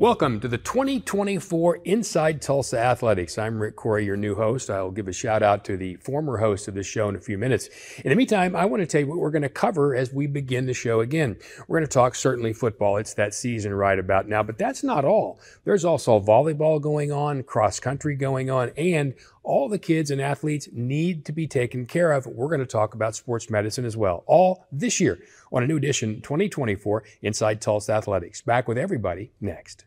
Welcome to the 2024 Inside Tulsa Athletics. I'm Rick Couri, your new host. I'll give a shout out to the former host of the show in a few minutes. In the meantime, I want to tell you what we're going to cover as we begin the show again. We're going to talk certainly football. It's that season right about now, but that's not all. There's also volleyball going on, cross country going on, and all the kids and athletes need to be taken care of. We're going to talk about sports medicine as well, all this year on a new edition 2024 Inside Tulsa Athletics. Back with everybody next.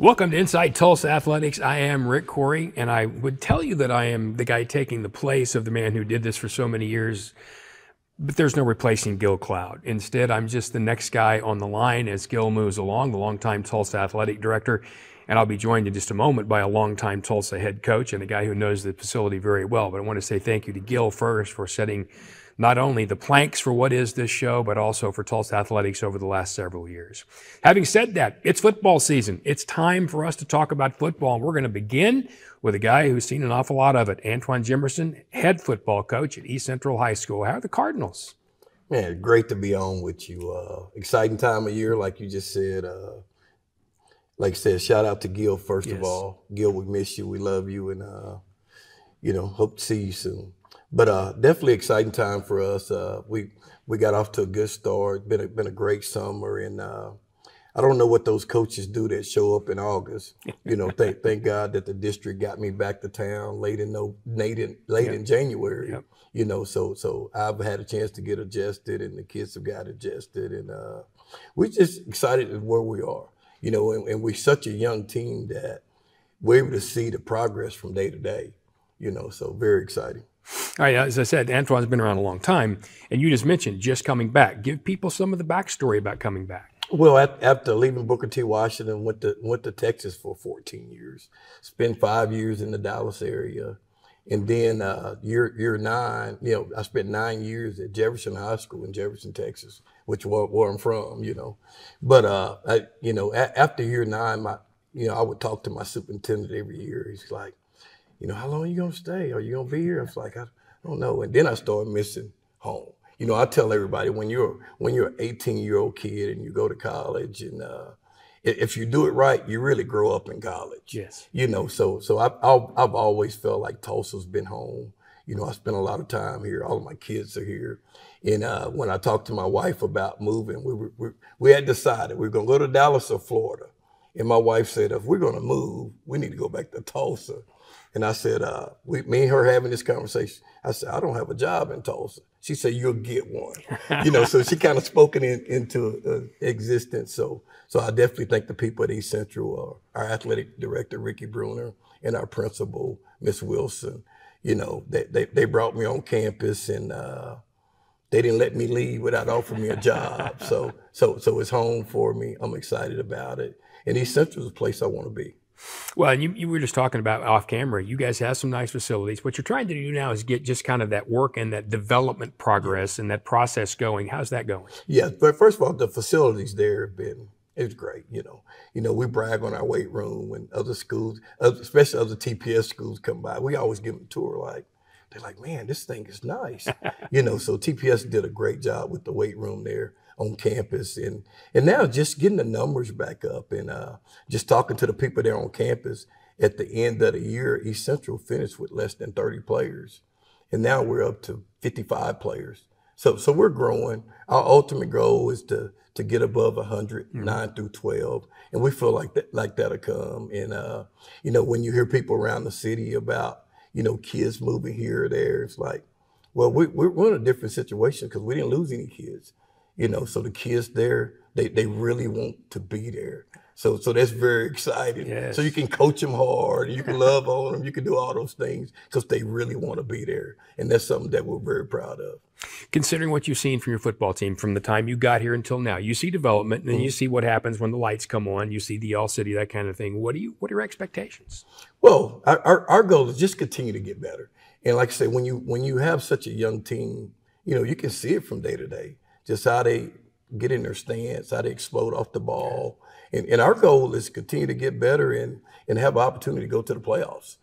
Welcome to Inside Tulsa Athletics. I am Rick Couri, and I would tell you that I am the guy taking the place of the man who did this for so many years, but there's no replacing Gil Cloud. Instead, I'm just the next guy on the line as Gil moves along, the longtime Tulsa athletic director. And I'll be joined in just a moment by a longtime Tulsa head coach and a guy who knows the facility very well. But I want to say thank you to Gil first for setting not only the planks for what is this show, but also for Tulsa Athletics over the last several years. Having said that, it's football season. It's time for us to talk about football. And we're going to begin with a guy who's seen an awful lot of it, Antwain Jimmerson, head football coach at East Central High School. How are the Cardinals? Man, great to be on with you. Uh, exciting time of year, like you just said. Uh, like I said, shout out to Gil first yes. of all. Gil, we miss you. We love you, and uh, you know, hope to see you soon. But uh, definitely exciting time for us. Uh, we we got off to a good start. Been a, been a great summer, and uh, I don't know what those coaches do that show up in August. You know, thank thank God that the district got me back to town late in no late in late yep. in January. Yep. You know, so so I've had a chance to get adjusted, and the kids have got adjusted, and uh, we're just excited at where we are. You know, and, and we're such a young team that we're able to see the progress from day to day. You know, so very exciting. All right, as I said, Antwain's been around a long time, and you just mentioned just coming back. Give people some of the backstory about coming back. Well, after leaving Booker T. Washington, went to went to Texas for 14 years. Spent five years in the Dallas area, and then uh, year year nine, you know, I spent nine years at Jefferson High School in Jefferson, Texas, which where, where I'm from, you know. But uh, I, you know, a- after year nine, my, you know, I would talk to my superintendent every year. He's like, you know, how long are you gonna stay? Are you gonna be here? I was like, I don't know. And then I started missing home. You know, I tell everybody when you're when you're an 18 year old kid and you go to college and uh, if you do it right, you really grow up in college. Yes. You know, so so I've I've always felt like Tulsa's been home. You know, I spent a lot of time here. All of my kids are here. And uh, when I talked to my wife about moving, we were, we, we had decided we were going to go to Dallas or Florida. And my wife said, if we're going to move, we need to go back to Tulsa. And I said, uh, we, me and her having this conversation. I said, I don't have a job in Tulsa. She said, you'll get one. you know, so she kind of spoken in, into uh, existence. So, so I definitely thank the people at East Central, uh, our athletic director Ricky Bruner, and our principal Miss Wilson. You know, they, they they brought me on campus and uh, they didn't let me leave without offering me a job. so so so it's home for me. I'm excited about it. And East Central is a place I want to be. Well, you, you were just talking about off camera. You guys have some nice facilities. What you're trying to do now is get just kind of that work and that development progress and that process going. How's that going? Yeah, but first of all, the facilities there have been it's great. You know, you know, we brag on our weight room when other schools, especially other TPS schools, come by. We always give them a tour. Like they're like, man, this thing is nice. you know, so TPS did a great job with the weight room there on campus and and now just getting the numbers back up and uh, just talking to the people there on campus at the end of the year east central finished with less than 30 players and now we're up to 55 players. So so we're growing. Our ultimate goal is to to get above 100 mm-hmm. 9 through 12 and we feel like that like that'll come and uh, you know when you hear people around the city about you know kids moving here or there it's like well we, we're in a different situation because we didn't lose any kids You know, so the kids there, they, they really want to be there. So so that's very exciting. Yes. So you can coach them hard, you can love on them, you can do all those things because they really want to be there, and that's something that we're very proud of. Considering what you've seen from your football team from the time you got here until now, you see development, and then you mm-hmm. see what happens when the lights come on. You see the All City, that kind of thing. What do you? What are your expectations? Well, our, our, our goal is just continue to get better. And like I say, when you when you have such a young team, you know, you can see it from day to day, just how they get in their stance, how they explode off the ball. And, and our goal is to continue to get better and, and have an opportunity to go to the playoffs.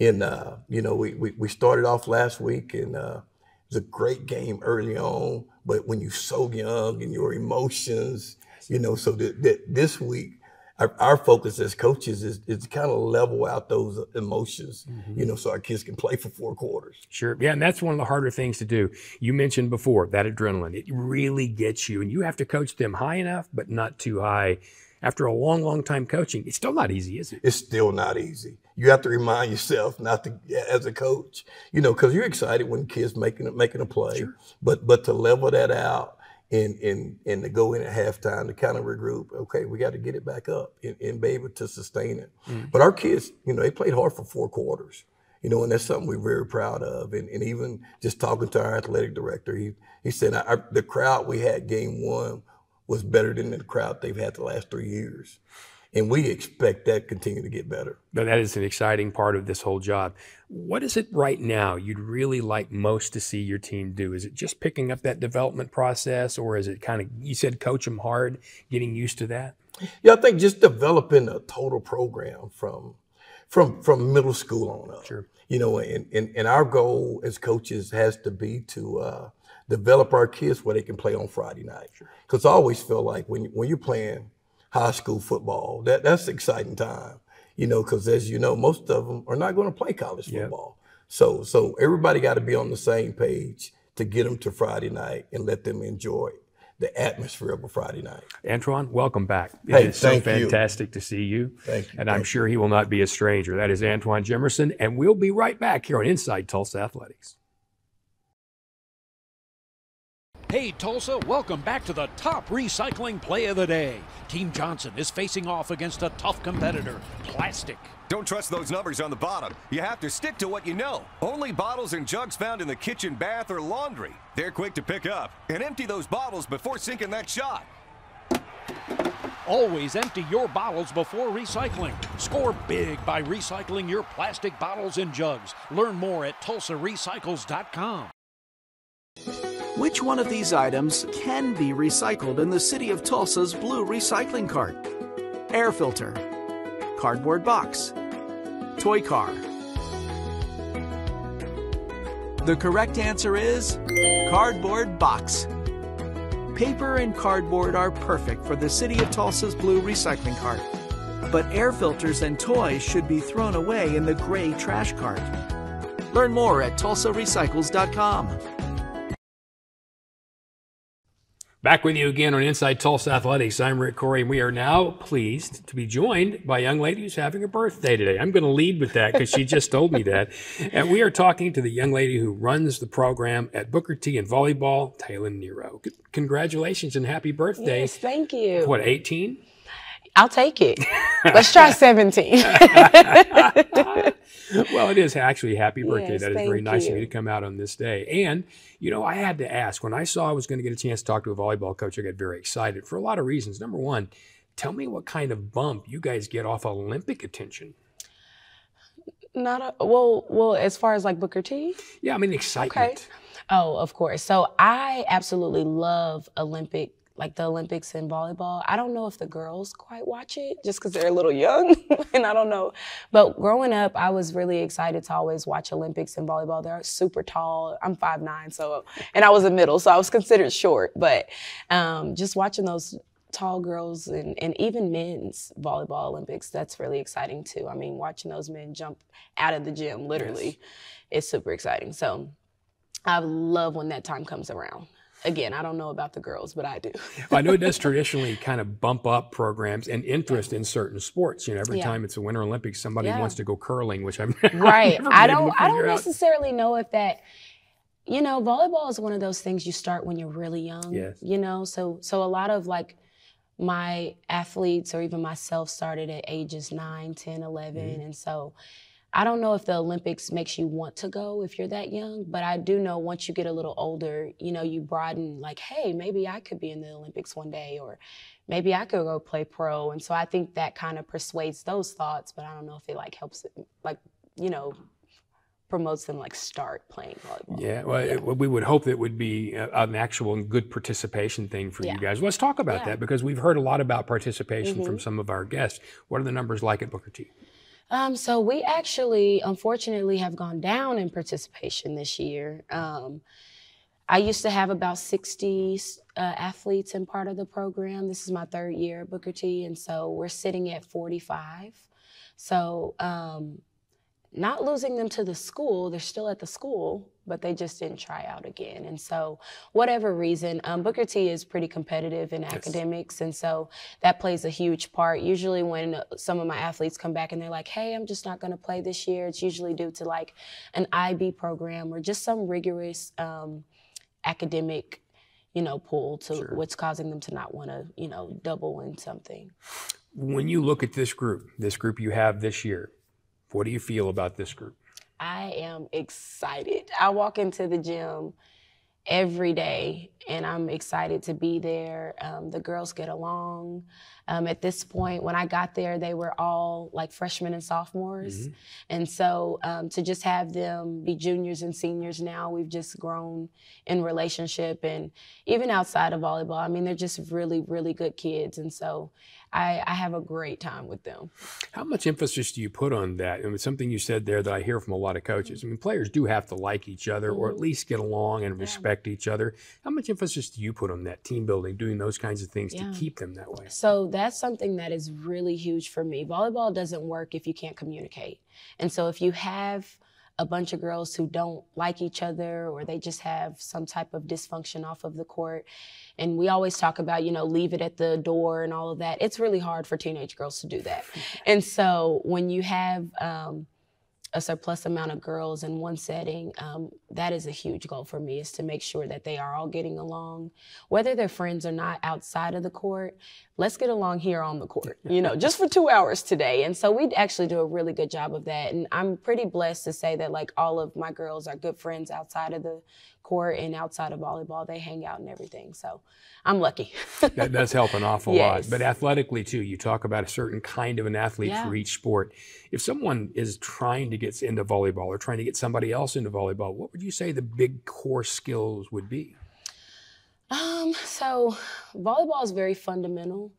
And, uh, you know, we, we, we started off last week and uh, it was a great game early on. But when you're so young and your emotions, you know, so that, that this week, our, our focus as coaches is, is to kind of level out those emotions, mm-hmm. you know, so our kids can play for four quarters. Sure. Yeah, and that's one of the harder things to do. You mentioned before that adrenaline. It really gets you, and you have to coach them high enough, but not too high. After a long, long time coaching, it's still not easy, is it? it's still not easy. You have to remind yourself not to, as a coach, you know, because you're excited when kids making making a play, but but to level that out and and and to go in at halftime to kind of regroup. Okay, we got to get it back up and, and be able to sustain it. Mm. But our kids, you know, they played hard for four quarters. You know, and that's something we're very proud of. And, and even just talking to our athletic director, he he said our, the crowd we had game one was better than the crowd they've had the last three years. And we expect that to continue to get better. But that is an exciting part of this whole job. What is it right now you'd really like most to see your team do? Is it just picking up that development process, or is it kind of, you said coach them hard, getting used to that? Yeah, I think just developing a total program from from from middle school on up. Sure. You know, and, and, and our goal as coaches has to be to uh, develop our kids where they can play on Friday night. Because I always feel like when when you're playing high school football, that that's an exciting time. You know, because as you know, most of them are not going to play college Yep. football. So so everybody got to be on the same page to get them to Friday night and let them enjoy the atmosphere of a Friday night. Antwain, welcome back. It Hey, is so thank you. fantastic to see you. Thank you. And I'm sure he will not be a stranger. That is Antwain Jimmerson, and we'll be right back here on Inside Tulsa Athletics. Hey Tulsa, welcome back to the top recycling play of the day. Team Johnson is facing off against a tough competitor, Plastic. Don't trust those numbers on the bottom. You have to stick to what you know. Only bottles and jugs found in the kitchen, bath, or laundry. They're quick to pick up. And empty those bottles before sinking that shot. Always empty your bottles before recycling. Score big by recycling your plastic bottles and jugs. Learn more at tulsarecycles.com. Which one of these items can be recycled in the City of Tulsa's blue recycling cart? Air filter, cardboard box, toy car. The correct answer is cardboard box. Paper and cardboard are perfect for the City of Tulsa's blue recycling cart. But air filters and toys should be thrown away in the gray trash cart. Learn more at tulsarecycles.com. Back with you again on Inside Tulsa Athletics. I'm Rick Couri, and we are now pleased to be joined by a young lady who's having a birthday today. I'm going to lead with that because she just told me that. And we are talking to the young lady who runs the program at Booker T in volleyball, Taylen Nero. Congratulations and happy birthday. Yes, thank you. What, 18? I'll take it. Let's try 17. well, it is actually happy birthday. Yes, that is very nice of you. you to come out on this day. And, you know, I had to ask when I saw I was going to get a chance to talk to a volleyball coach, I got very excited for a lot of reasons. Number one, tell me what kind of bump you guys get off Olympic attention. Not a, well, well, as far as like Booker T. Yeah, I mean, excitement. Okay. Oh, of course. So I absolutely love Olympic, like the Olympics in volleyball. I don't know if the girls quite watch it just because they're a little young, and I don't know. But growing up, I was really excited to always watch Olympics in volleyball. They're super tall. I'm five nine, so and I was a middle, so I was considered short. But um, just watching those tall girls and, and even men's volleyball Olympics, that's really exciting too. I mean, watching those men jump out of the gym, literally, is super exciting. So I love when that time comes around. Again, I don't know about the girls, but I do. Well, I know it does traditionally kind of bump up programs and interest in certain sports. You know, every Yeah. time it's a Winter Olympics, somebody Yeah. wants to go curling, which I'm right. I've never I don't I don't out. necessarily know if that you know, volleyball is one of those things you start when you're really young. Yes. You know, so so a lot of like my athletes or even myself started at ages 9, 10, 11 Mm-hmm. and so I don't know if the Olympics makes you want to go if you're that young, but I do know once you get a little older, you know, you broaden like, hey, maybe I could be in the Olympics one day or maybe I could go play pro. And so I think that kind of persuades those thoughts, but I don't know if it like helps it like, you know, promotes them like start playing volleyball. Yeah, well, it- we would hope that would be an actual and good participation thing for you Yeah. guys. Let's talk about Yeah. that because we've heard a lot about participation Mm-hmm. from some of our guests. What are the numbers like at Booker T? Um, so we actually, unfortunately, have gone down in participation this year. Um, I used to have about 60 uh, athletes in part of the program. This is my third year at Booker T, and so we're sitting at 45. So um, not losing them to the school, they're still at the school, but they just didn't try out again. And so, whatever reason, um, Booker T is pretty competitive in academics, and so that plays a huge part. Usually, when some of my athletes come back and they're like, "Hey, I'm just not going to play this year," it's usually due to like an IB program or just some rigorous um, academic, you know, pull to what's causing them to not want to, you know, double in something. When you look at this group, this group you have this year, what do you feel about this group? I am excited. I walk into the gym every day and I'm excited to be there. Um, the girls get along. Um, at this point, when I got there, they were all like freshmen and sophomores. And so um, to just have them be juniors and seniors now, we've just grown in relationship. And even outside of volleyball, I mean, they're just really, really good kids. And so I, I have a great time with them. How much emphasis do you put on that? And it's something you said there that I hear from a lot of coaches. I mean, players do have to like each other or Mm-hmm. at least get along and respect each other. How much emphasis do you put on that team building, doing those kinds of things Yeah. to keep them that way? So that's something that is really huge for me. Volleyball doesn't work if you can't communicate. And so if you have a bunch of girls who don't like each other or they just have some type of dysfunction off of the court, and we always talk about, you know, leave it at the door and all of that. It's really hard for teenage girls to do that. and so when you have, um, a surplus amount of girls in one setting, um, that is a huge goal for me is to make sure that they are all getting along. Whether they're friends or not outside of the court, let's get along here on the court, you know, just for two hours today. And so we actually do a really good job of that. And I'm pretty blessed to say that like all of my girls are good friends outside of the court and outside of volleyball. They hang out and everything. So I'm lucky. that does help an awful Yes. lot. But athletically too, you talk about a certain kind of an athlete Yeah. for each sport. If someone is trying to get into volleyball or trying to get somebody else into volleyball, what would you say the big core skills would be? Um, so volleyball is very fundamental.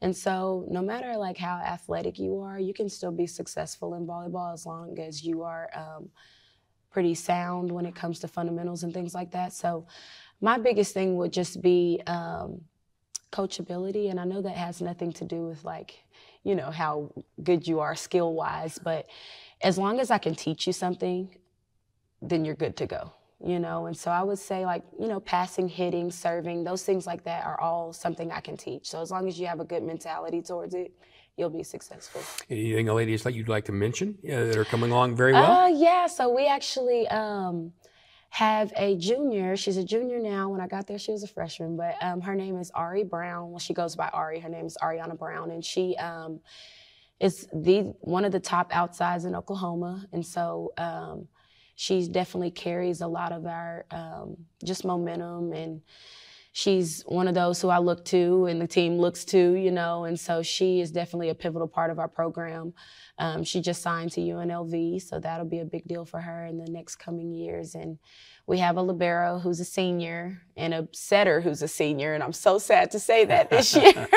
And so no matter like how athletic you are, you can still be successful in volleyball as long as you are um, pretty sound when it comes to fundamentals and things like that. So my biggest thing would just be um, coachability. And I know that has nothing to do with like, you know, how good you are skill wise, but as long as I can teach you something, then you're good to go you know and so i would say like you know passing hitting serving those things like that are all something i can teach so as long as you have a good mentality towards it you'll be successful. Anything, ladies, that you'd like to mention uh, that are coming along very well? uh yeah so we actually um have a junior. She's a junior now. When i got there she was a freshman but um, her name is ari brown. Well she goes by ari. Her name is ariana brown and she um is the one of the top outsides in oklahoma. And so um she definitely carries a lot of our um, just momentum and she's one of those who I look to and the team looks to, you know, and so she is definitely a pivotal part of our program. Um, she just signed to UNLV, so that'll be a big deal for her in the next coming years. And we have a libero who's a senior and a setter who's a senior, and I'm so sad to say that this year.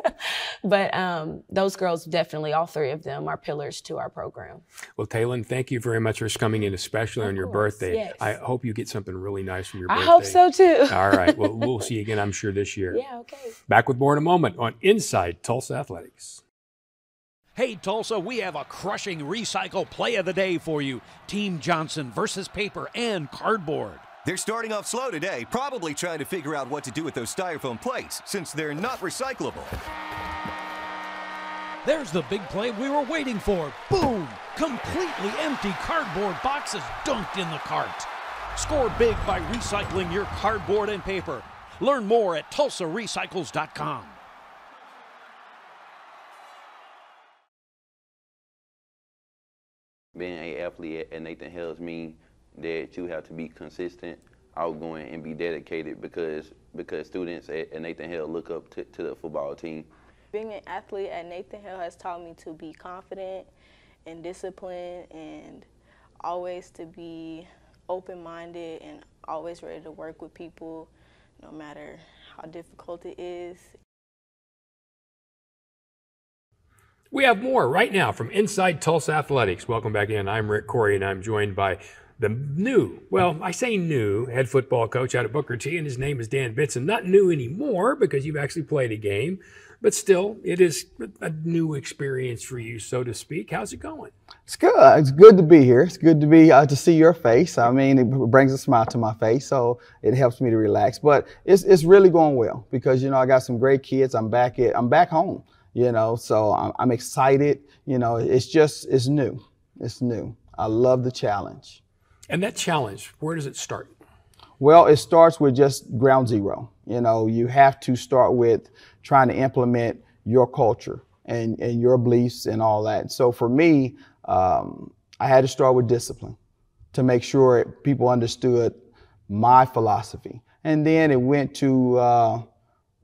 but um, those girls definitely, all three of them, are pillars to our program. Well, Taylen, thank you very much for coming in, especially on your course, birthday. yes. I hope you get something really nice from your I birthday. I hope so too. All right. Well, we'll see you again, I'm sure, this year. yeah, okay. Back with more in a moment on Inside Tulsa Athletics. Hey Tulsa, we have a crushing recycle play of the day for you. Team Johnson versus paper and cardboard. They're starting off slow today, probably trying to figure out what to do with those styrofoam plates since they're not recyclable. There's the big play we were waiting for. Boom! Completely empty cardboard boxes dunked in the cart. Score big by recycling your cardboard and paper. Learn more at TulsaRecycles.com. Being an athlete at Nathan Hale's means that you have to be consistent, outgoing, and be dedicated because because students at, Nathan Hale look up to, to the football team. Being an athlete at Nathan Hale has taught me to be confident and disciplined and always to be open-minded and always ready to work with people no matter how difficult it is. We have more right now from Inside Tulsa Athletics. Welcome back in. I'm Rick Couri, and I'm joined by the new, well, I say new, head football coach out of Booker T, and his name is Dan Bitson. Not new anymore because you've actually played a game, but still, it is a new experience for you, so to speak. How's it going? It's good. It's good to be here. It's good to be uh, to see your face. I mean, it brings a smile to my face, so it helps me to relax. But it's it's really going well because you know I got some great kids. I'm back at I'm back home you know, so I'm, I'm excited. You know, it's just, it's new. It's new. I love the challenge. And that challenge, where does it start? Well, it starts with just ground zero. You know, you have to start with trying to implement your culture and, and your beliefs and all that. So for me, um, I had to start with discipline to make sure people understood my philosophy. And then it went to uh,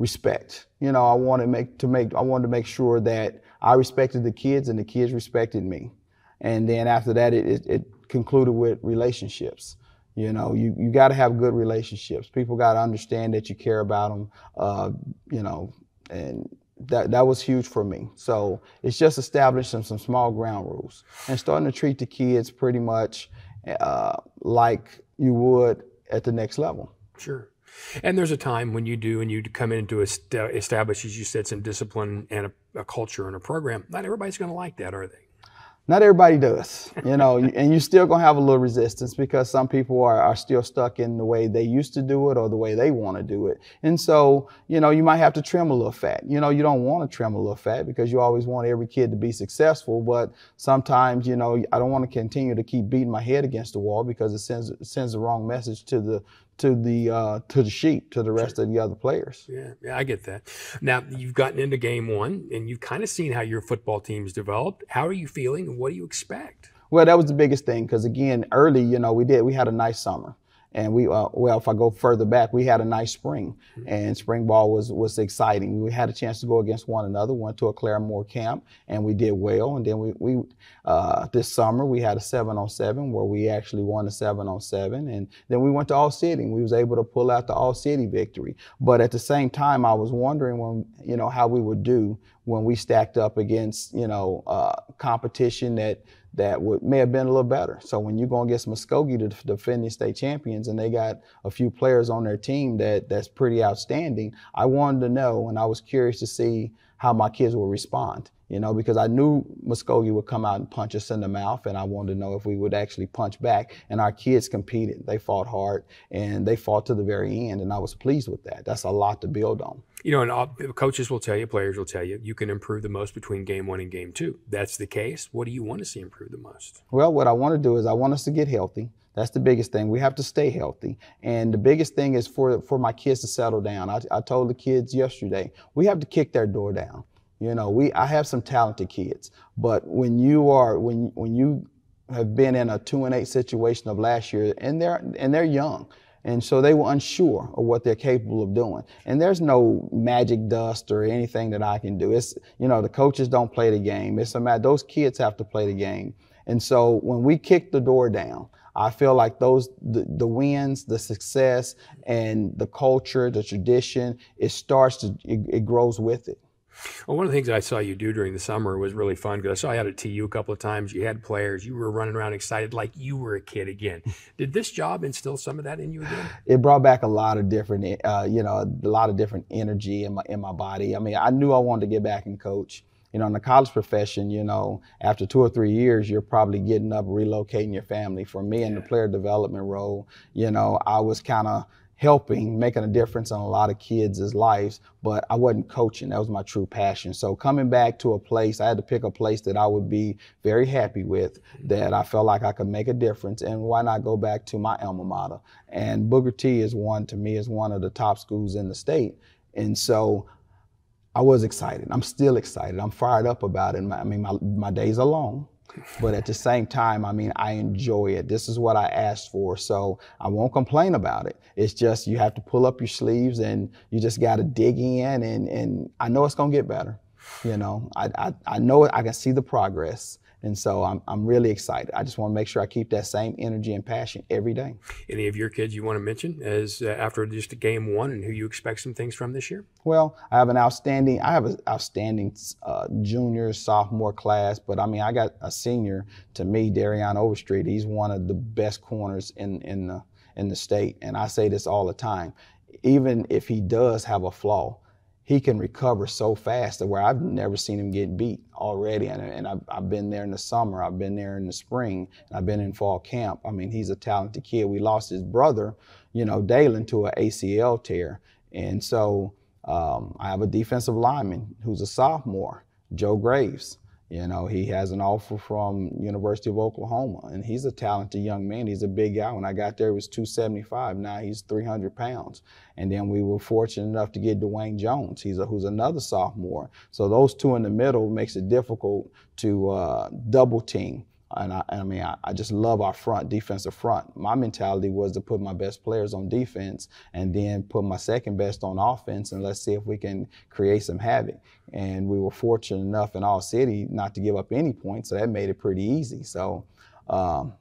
respect. You know, I wanted to make to make I wanted to make sure that I respected the kids and the kids respected me. And then after that, it, it, it concluded with relationships. You know, you, you got to have good relationships. People got to understand that you care about them. Uh, you know, and that that was huge for me. So it's just establishing some small ground rules and starting to treat the kids pretty much uh, like you would at the next level. Sure. And there's a time when you do and you come in to establish, as you said, some discipline and a, a culture and a program. Not everybody's going to like that, are they? Not everybody does, you know, and you're still gonna have a little resistance because some people are, are still stuck in the way they used to do it or the way they want to do it. And so, you know, you might have to trim a little fat. You know, you don't want to trim a little fat because you always want every kid to be successful. But sometimes, you know, I don't want to continue to keep beating my head against the wall because it sends it sends the wrong message to the to the uh, to the sheep, to the rest sure. of the other players. Yeah, yeah, I get that. Now you've gotten into game one, and you've kind of seen how your football team's developed. How are you feeling, and what do you expect? Well, that was the biggest thing because again, early, you know, we did we had a nice summer. And we, uh, well, if I go further back, we had a nice spring, mm-hmm. and spring ball was was exciting. We had a chance to go against one another. Went to a Claremore camp, and we did well. And then we, we uh, this summer we had a seven on seven where we actually won a seven on seven, and then we went to all city. And we was able to pull out the all city victory. But at the same time, I was wondering when you know how we would do when we stacked up against you know uh, competition that that would may have been a little better. So when you go against Muskogee, to the defending state champions, and they got a few players on their team that that's pretty outstanding, I wanted to know, and I was curious to see how my kids would respond you know, because I knew Muskogee would come out and punch us in the mouth, and I wanted to know if we would actually punch back. And our kids competed; they fought hard, and they fought to the very end, and I was pleased with that. That's a lot to build on. You know, and all, coaches will tell you, players will tell you, you can improve the most between game one and game two. That's the case. What do you want to see improve the most? Well, what I want to do is I want us to get healthy. That's the biggest thing. We have to stay healthy. And the biggest thing is for, for my kids to settle down. I, I told the kids yesterday, we have to kick their door down. You know, we I have some talented kids, but when you are when when you have been in a two and eight situation of last year, and they're and they're young, and so they were unsure of what they're capable of doing. And there's no magic dust or anything that I can do. It's you know the coaches don't play the game. It's a matter those kids have to play the game. And so when we kick the door down, I feel like those the, the wins, the success, and the culture, the tradition, it starts to it, it grows with it. Well, one of the things I saw you do during the summer was really fun because I saw you out at TU a couple of times. You had players, you were running around excited like you were a kid again. Did this job instill some of that in you again? It brought back a lot of different, uh, you know, a lot of different energy in my in my body. I mean, I knew I wanted to get back and coach. You know, in the college profession, you know, after two or three years, you're probably getting up, relocating your family. For me in the player development role, you know, I was kind of helping, making a difference in a lot of kids' lives, but I wasn't coaching. That was my true passion. So coming back to a place, I had to pick a place that I would be very happy with, that I felt like I could make a difference, and why not go back to my alma mater? And Booker T is one, to me, is one of the top schools in the state. And so I was excited. I'm still excited. I'm fired up about it. I mean, my, my days are long but at the same time, I mean, I enjoy it. This is what I asked for, so I won't complain about it. It's just you have to pull up your sleeves and you just got to dig in, and and I know it's gonna get better. You know, I I, I know. I can see the progress. And so I'm, I'm really excited. I just want to make sure I keep that same energy and passion every day. Any of your kids you want to mention as uh, after just a game one and who you expect some things from this year? Well, I have an outstanding, I have an outstanding uh, junior, sophomore class, but I mean, I got a senior to me, Darian Overstreet. He's one of the best corners in, in the, in the state. And I say this all the time. Even if he does have a flaw, he can recover so fast that where I've never seen him get beat already. And, and I've, I've, been there in the summer, I've been there in the spring, I've been in fall camp. I mean, he's a talented kid. We lost his brother, you know, Dalen, to an ACL tear. And so um, I have a defensive lineman who's a sophomore, Joe Graves. You know, he has an offer from University of Oklahoma, and he's a talented young man. He's a big guy. When I got there, he was 275. Now he's 300 pounds. And then we were fortunate enough to get Dwayne Jones. He's a, who's another sophomore. So those two in the middle makes it difficult to uh, double team and I, I mean, I, I, just love our front, defensive front. My mentality was to put my best players on defense and then put my second best on offense, and let's see if we can create some havoc. And we were fortunate enough in All City not to give up any points, so that made it pretty easy. So, um,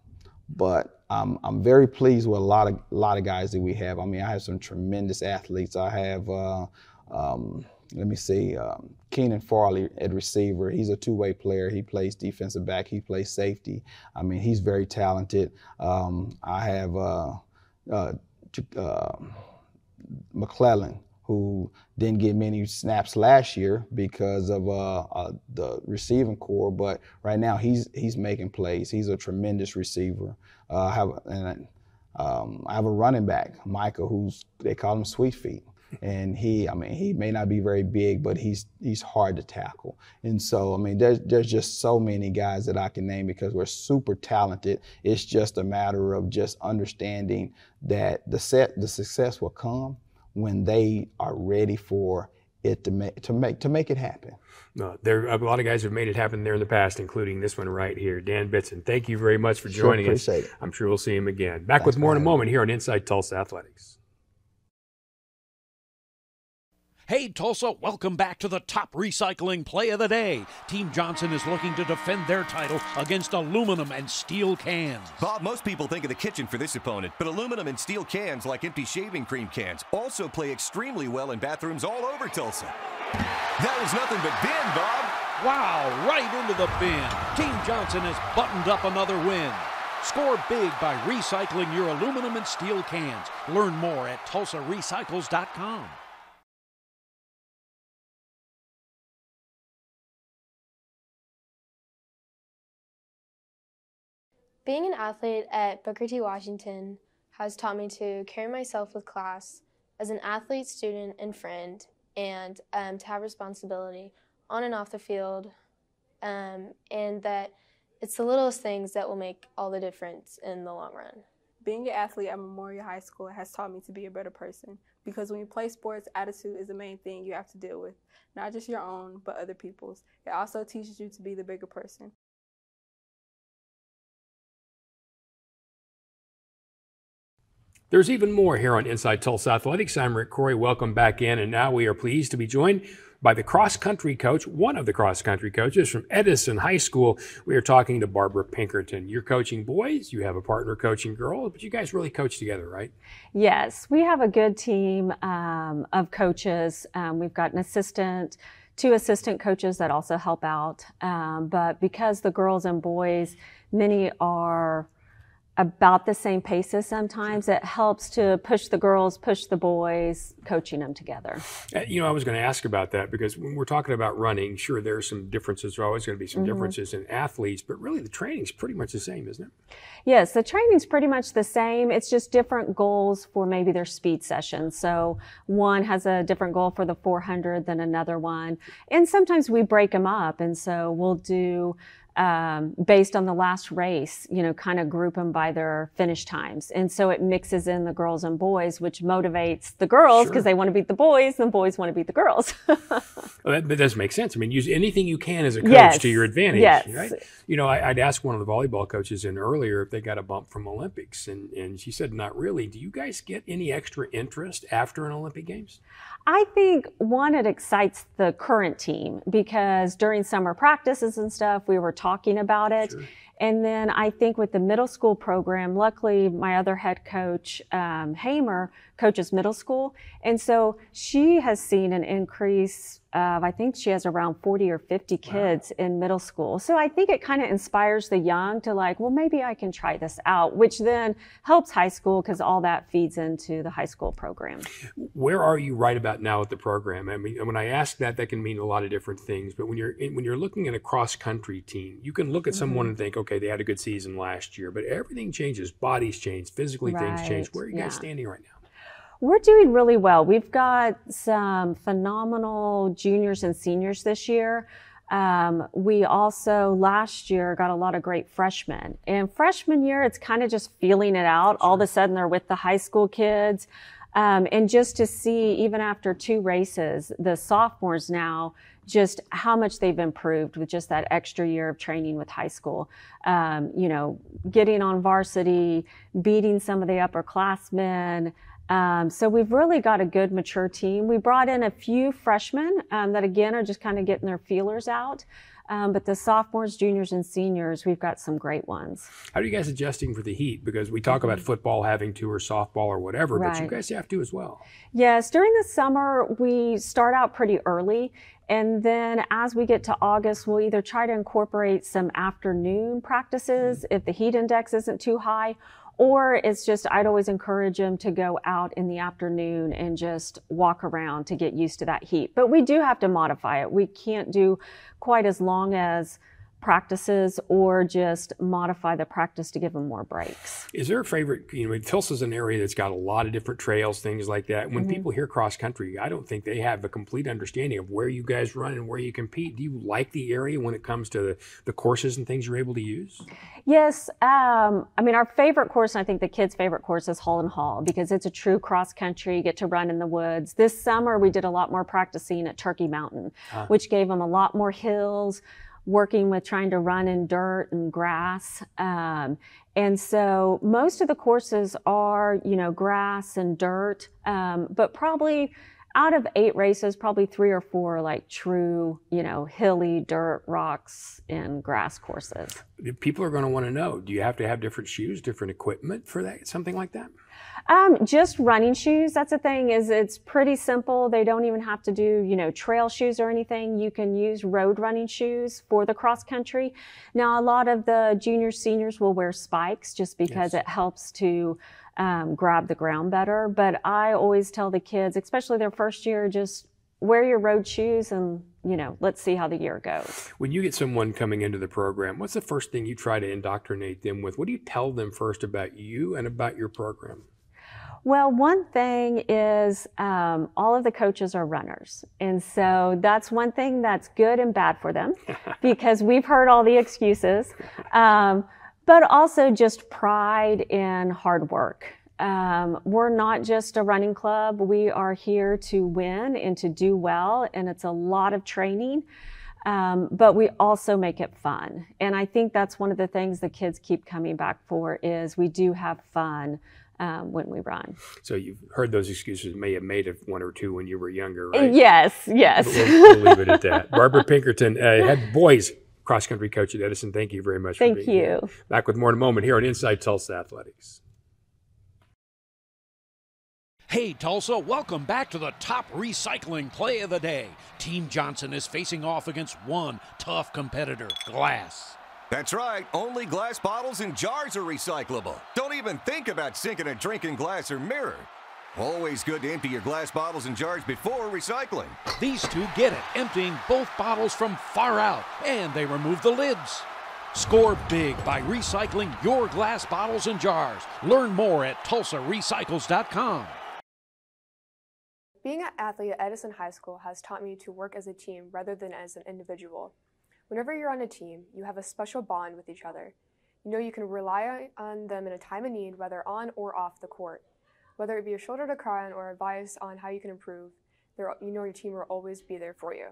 but I'm, I'm very pleased with a lot of a lot of guys that we have. I mean, I have some tremendous athletes. I have. Uh, um, let me see, um, Keenan Farley at receiver. He's a two-way player. He plays defensive back. He plays safety. I mean, he's very talented. Um, I have uh, uh, uh, McClellan, who didn't get many snaps last year because of uh, uh, the receiving core, but right now he's he's making plays. He's a tremendous receiver. Uh, I have and um, I have a running back, Michael, who's they call him Sweet Feet and he, I mean, he may not be very big, but he's he's hard to tackle. And so, I mean, there's there's just so many guys that I can name because we're super talented. It's just a matter of just understanding that the set the success will come when they are ready for it to make to make to make it happen. No, there a lot of guys have made it happen there in the past, including this one right here, Dan Bitson. Thank you very much for joining sure, us. It. I'm sure we'll see him again. Back Thanks with more in a moment here on Inside Tulsa Athletics. Hey, Tulsa, welcome back to the top recycling play of the day. Team Johnson is looking to defend their title against aluminum and steel cans. Bob, most people think of the kitchen for this opponent, but aluminum and steel cans, like empty shaving cream cans, also play extremely well in bathrooms all over Tulsa. That was nothing but bin, Bob. Wow, right into the bin. Team Johnson has buttoned up another win. Score big by recycling your aluminum and steel cans. Learn more at tulsarecycles.com. Being an athlete at Booker T. Washington has taught me to carry myself with class as an athlete, student, and friend, and um, to have responsibility on and off the field, um, and that it's the littlest things that will make all the difference in the long run. Being an athlete at Memorial High School has taught me to be a better person because when you play sports, attitude is the main thing you have to deal with, not just your own, but other people's. It also teaches you to be the bigger person. There's even more here on Inside Tulsa Athletics. I'm Rick Couri. Welcome back in. And now we are pleased to be joined by the cross country coach, one of the cross country coaches from Edison High School. We are talking to Barbara Pinkerton. You're coaching boys, you have a partner coaching girls, but you guys really coach together, right? Yes, we have a good team um, of coaches. Um, we've got an assistant, two assistant coaches that also help out. Um, but because the girls and boys, many are about the same paces sometimes. It helps to push the girls, push the boys, coaching them together. Uh, you know, I was going to ask about that because when we're talking about running, sure, there are some differences. There are always going to be some mm-hmm. differences in athletes, but really the training's pretty much the same, isn't it? Yes, the training's pretty much the same. It's just different goals for maybe their speed sessions. So one has a different goal for the 400 than another one. And sometimes we break them up. And so we'll do um, based on the last race, you know, kind of group them by their finish times. And so it mixes in the girls and boys, which motivates the girls because sure. they want to beat the boys and the boys want to beat the girls. well, that, does make sense. I mean, use anything you can as a coach yes. to your advantage, yes. right? You know, I, would ask one of the volleyball coaches in earlier if they got a bump from Olympics, and, and she said, not really. Do you guys get any extra interest after an Olympic Games? I think one, it excites the current team because during summer practices and stuff, we were talking about it. Sure. And then I think with the middle school program, luckily my other head coach, um, Hamer, coaches middle school. And so she has seen an increase of, I think she has around 40 or 50 kids wow. in middle school. So I think it kind of inspires the young to like, well, maybe I can try this out, which then helps high school because all that feeds into the high school program. Where are you right about now at the program? I mean, when I ask that, that can mean a lot of different things. But when you're when you're looking at a cross country team, you can look at someone mm-hmm. and think, okay, they had a good season last year, but everything changes. Bodies change, physically right. things change. Where are you yeah. guys standing right now? We're doing really well. We've got some phenomenal juniors and seniors this year. Um, we also last year got a lot of great freshmen. And freshman year, it's kind of just feeling it out. All of a sudden, they're with the high school kids. Um, and just to see, even after two races, the sophomores now, just how much they've improved with just that extra year of training with high school. Um, you know, getting on varsity, beating some of the upperclassmen. Um, so we've really got a good mature team. We brought in a few freshmen um, that again are just kind of getting their feelers out. Um, but the sophomores, juniors, and seniors, we've got some great ones. How are you guys adjusting for the heat? Because we talk about mm-hmm. football having to or softball or whatever, right. but you guys have to as well. Yes, during the summer, we start out pretty early. And then as we get to August, we'll either try to incorporate some afternoon practices mm-hmm. if the heat index isn't too high, or it's just, I'd always encourage them to go out in the afternoon and just walk around to get used to that heat. But we do have to modify it. We can't do quite as long as practices or just modify the practice to give them more breaks. Is there a favorite, you know, Tulsa's an area that's got a lot of different trails, things like that. When mm-hmm. people hear cross country, I don't think they have a complete understanding of where you guys run and where you compete. Do you like the area when it comes to the, the courses and things you're able to use? Yes. Um, I mean, our favorite course, and I think the kids' favorite course is Hall Holland Hall because it's a true cross country, you get to run in the woods. This summer, we did a lot more practicing at Turkey Mountain, huh. which gave them a lot more hills working with trying to run in dirt and grass. Um, and so most of the courses are, you know, grass and dirt, um, but probably out of eight races, probably three or four are like true, you know, hilly dirt, rocks, and grass courses. People are going to want to know do you have to have different shoes, different equipment for that, something like that? Um, just running shoes. That's the thing is it's pretty simple. They don't even have to do, you know, trail shoes or anything. You can use road running shoes for the cross country. Now, a lot of the juniors, seniors will wear spikes just because yes. it helps to um, grab the ground better. But I always tell the kids, especially their first year, just wear your road shoes and you know let's see how the year goes when you get someone coming into the program what's the first thing you try to indoctrinate them with what do you tell them first about you and about your program well, one thing is um, all of the coaches are runners. And so that's one thing that's good and bad for them because we've heard all the excuses, um, but also just pride in hard work. Um, we're not just a running club, we are here to win and to do well, and it's a lot of training. Um, but we also make it fun. And I think that's one of the things the kids keep coming back for is we do have fun um, when we run. So you've heard those excuses, may have made it one or two when you were younger, right? Yes, yes. We'll, we'll, leave it at that. Barbara Pinkerton, uh, head boys cross country coach at Edison. Thank you very much. Thank you. Here. Back with more in a moment here on Inside Tulsa Athletics. Hey, Tulsa, welcome back to the top recycling play of the day. Team Johnson is facing off against one tough competitor, Glass. That's right. Only glass bottles and jars are recyclable. Don't even think about sinking a drink in glass or mirror. Always good to empty your glass bottles and jars before recycling. These two get it, emptying both bottles from far out, and they remove the lids. Score big by recycling your glass bottles and jars. Learn more at TulsaRecycles.com. Being an athlete at Edison High School has taught me to work as a team rather than as an individual. Whenever you're on a team, you have a special bond with each other. You know you can rely on them in a time of need, whether on or off the court. Whether it be a shoulder to cry on or advice on how you can improve, you know your team will always be there for you.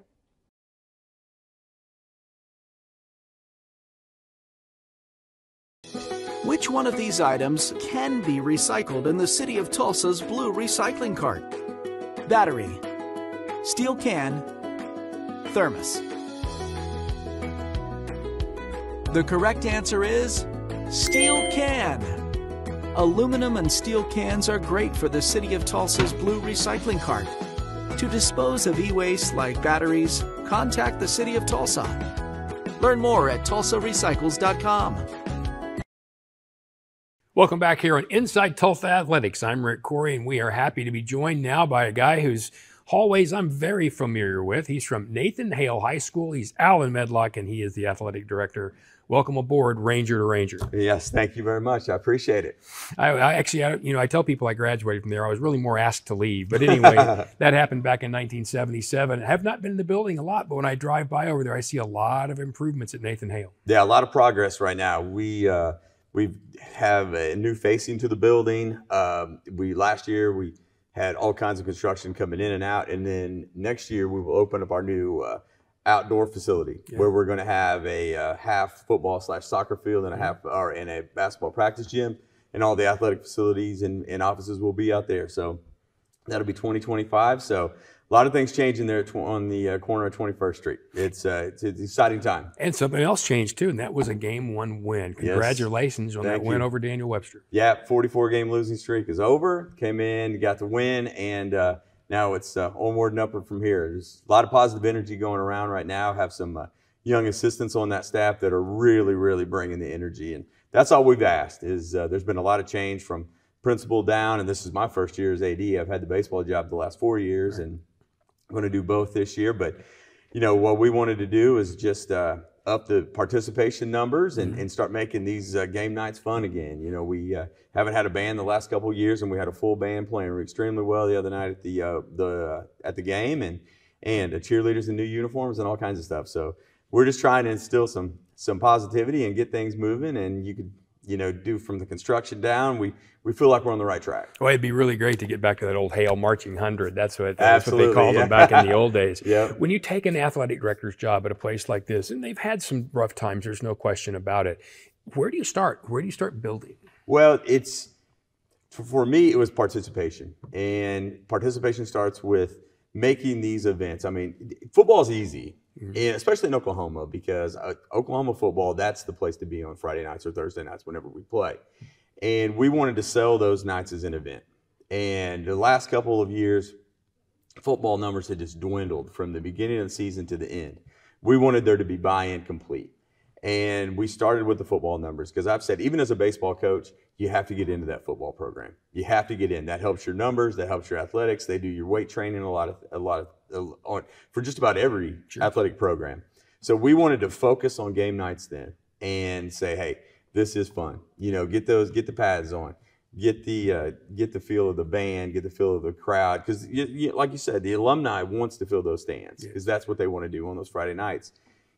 Which one of these items can be recycled in the City of Tulsa's blue recycling cart? Battery, steel can, thermos. The correct answer is steel can. Aluminum and steel cans are great for the City of Tulsa's blue recycling cart. To dispose of e-waste like batteries, contact the City of Tulsa. Learn more at tulsarecycles.com. Welcome back here on Inside Tulsa Athletics. I'm Rick Couri, and we are happy to be joined now by a guy whose hallways I'm very familiar with. He's from Nathan Hale High School. He's Allen Medlock, and he is the athletic director welcome aboard, Ranger to Ranger. Yes, thank you very much. I appreciate it. I, I actually, I, you know, I tell people I graduated from there. I was really more asked to leave, but anyway, that happened back in 1977. I have not been in the building a lot, but when I drive by over there, I see a lot of improvements at Nathan Hale. Yeah, a lot of progress right now. We uh, we have a new facing to the building. Um, we last year we had all kinds of construction coming in and out, and then next year we will open up our new. Uh, outdoor facility yeah. where we're going to have a uh, half football slash soccer field and a half or in a basketball practice gym and all the athletic facilities and, and, offices will be out there so that'll be 2025 so a lot of things changing there on the uh, corner of 21st Street. It's, uh, it's, it's an exciting time. And something else changed too, and that was a game one win. Congratulations yes. on Thank that win over Daniel Webster. Yeah, 44 game losing streak is over. Came in, got the win, and uh, now it's uh, onward and upward from here. There's a lot of positive energy going around right now. Have some uh, young assistants on that staff that are really, really bringing the energy, and that's all we've asked. Is uh, there's been a lot of change from principal down, and this is my first year as AD. I've had the baseball job the last four years, right. and I'm going to do both this year. But you know what we wanted to do is just uh, up the participation numbers and, mm-hmm. and start making these uh, game nights fun again. You know, we uh, haven't had a band the last couple of years, and we had a full band playing extremely well the other night at the uh, the at the game, and and cheerleaders in new uniforms and all kinds of stuff. So we're just trying to instill some some positivity and get things moving. And you could you know, do from the construction down, we, we feel like we're on the right track. Well, it'd be really great to get back to that old Hale marching hundred. That's what that's what they called yeah. them back in the old days. yeah. When you take an athletic director's job at a place like this, and they've had some rough times, there's no question about it. Where do you start? Where do you start building? Well, it's for me, it was participation, and participation starts with making these events. I mean, football is easy Mm-hmm. Especially in Oklahoma, because uh, Oklahoma football, that's the place to be on Friday nights or Thursday nights whenever we play. And we wanted to sell those nights as an event. And the last couple of years, football numbers had just dwindled from the beginning of the season to the end. We wanted there to be buy in complete. And we started with the football numbers because I've said, even as a baseball coach, you have to get into that football program. You have to get in. That helps your numbers. That helps your athletics. They do your weight training a lot of a lot of on for just about every sure. athletic program. So we wanted to focus on game nights then and say, hey, this is fun. You know, get those, get the pads on, get the uh, get the feel of the band, get the feel of the crowd, because like you said, the alumni wants to fill those stands because yeah. that's what they want to do on those Friday nights.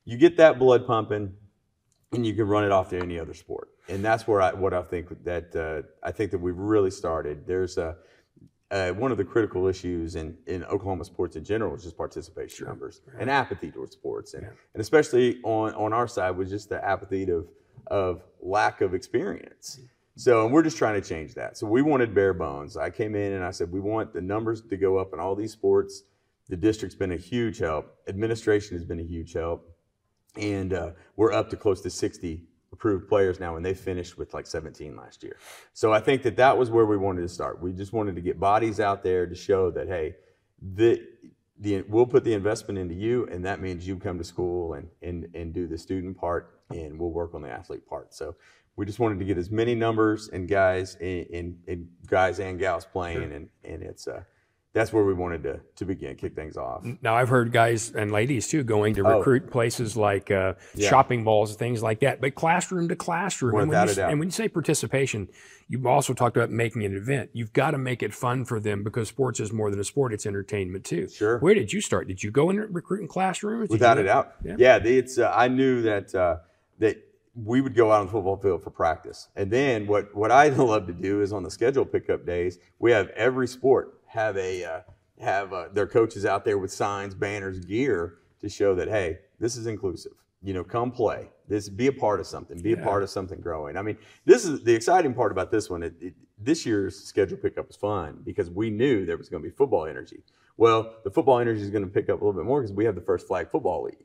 You get that blood pumping, and you can run it off to any other sport, and that's where I what I think that uh, I think that we've really started. There's a uh, one of the critical issues in, in Oklahoma sports in general is just participation sure. numbers right. and apathy towards sports, and, yeah. and especially on, on our side was just the apathy of of lack of experience. So, and we're just trying to change that. So, we wanted bare bones. I came in and I said, we want the numbers to go up in all these sports. The district's been a huge help. Administration has been a huge help, and uh, we're up to close to 60 approved players now, and they finished with like 17 last year. So I think that that was where we wanted to start. We just wanted to get bodies out there to show that hey, the the we'll put the investment into you, and that means you come to school and and and do the student part, and we'll work on the athlete part. So we just wanted to get as many numbers and guys and, and, and guys and gals playing, sure. and and it's uh, that's where we wanted to to begin, kick things off. Now I've heard guys and ladies too going to recruit oh. places like uh, yeah. shopping malls and things like that, but classroom to classroom. Without and when, you, a doubt. and when you say participation, you've also talked about making an event. You've got to make it fun for them because sports is more than a sport; it's entertainment too. Sure. Where did you start? Did you go in recruiting classrooms? Without a doubt. Yeah. yeah it's. Uh, I knew that uh, that we would go out on the football field for practice. And then what, what I love to do is on the schedule pickup days, we have every sport have a uh, have uh, their coaches out there with signs, banners, gear to show that hey, this is inclusive. You know, come play. This be a part of something. Be yeah. a part of something growing. I mean, this is the exciting part about this one. It, it, this year's schedule pickup was fun because we knew there was going to be football energy. Well, the football energy is going to pick up a little bit more because we have the first flag football league.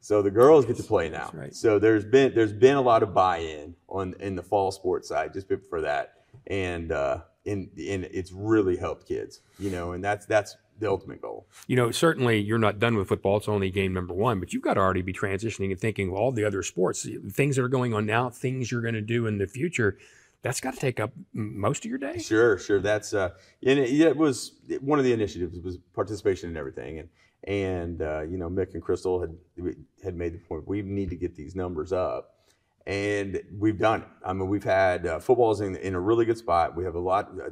So the girls get to play now. Right. So there's been there's been a lot of buy-in on in the fall sports side just for that, and uh, and and it's really helped kids, you know, and that's that's the ultimate goal. You know, certainly you're not done with football. It's only game number one, but you've got to already be transitioning and thinking well, all the other sports, things that are going on now, things you're going to do in the future. That's got to take up most of your day. Sure, sure. That's uh, and it, it was one of the initiatives was participation in everything, and and uh, you know Mick and Crystal had had made the point we need to get these numbers up, and we've done it. I mean, we've had uh, football's in in a really good spot. We have a lot. Uh,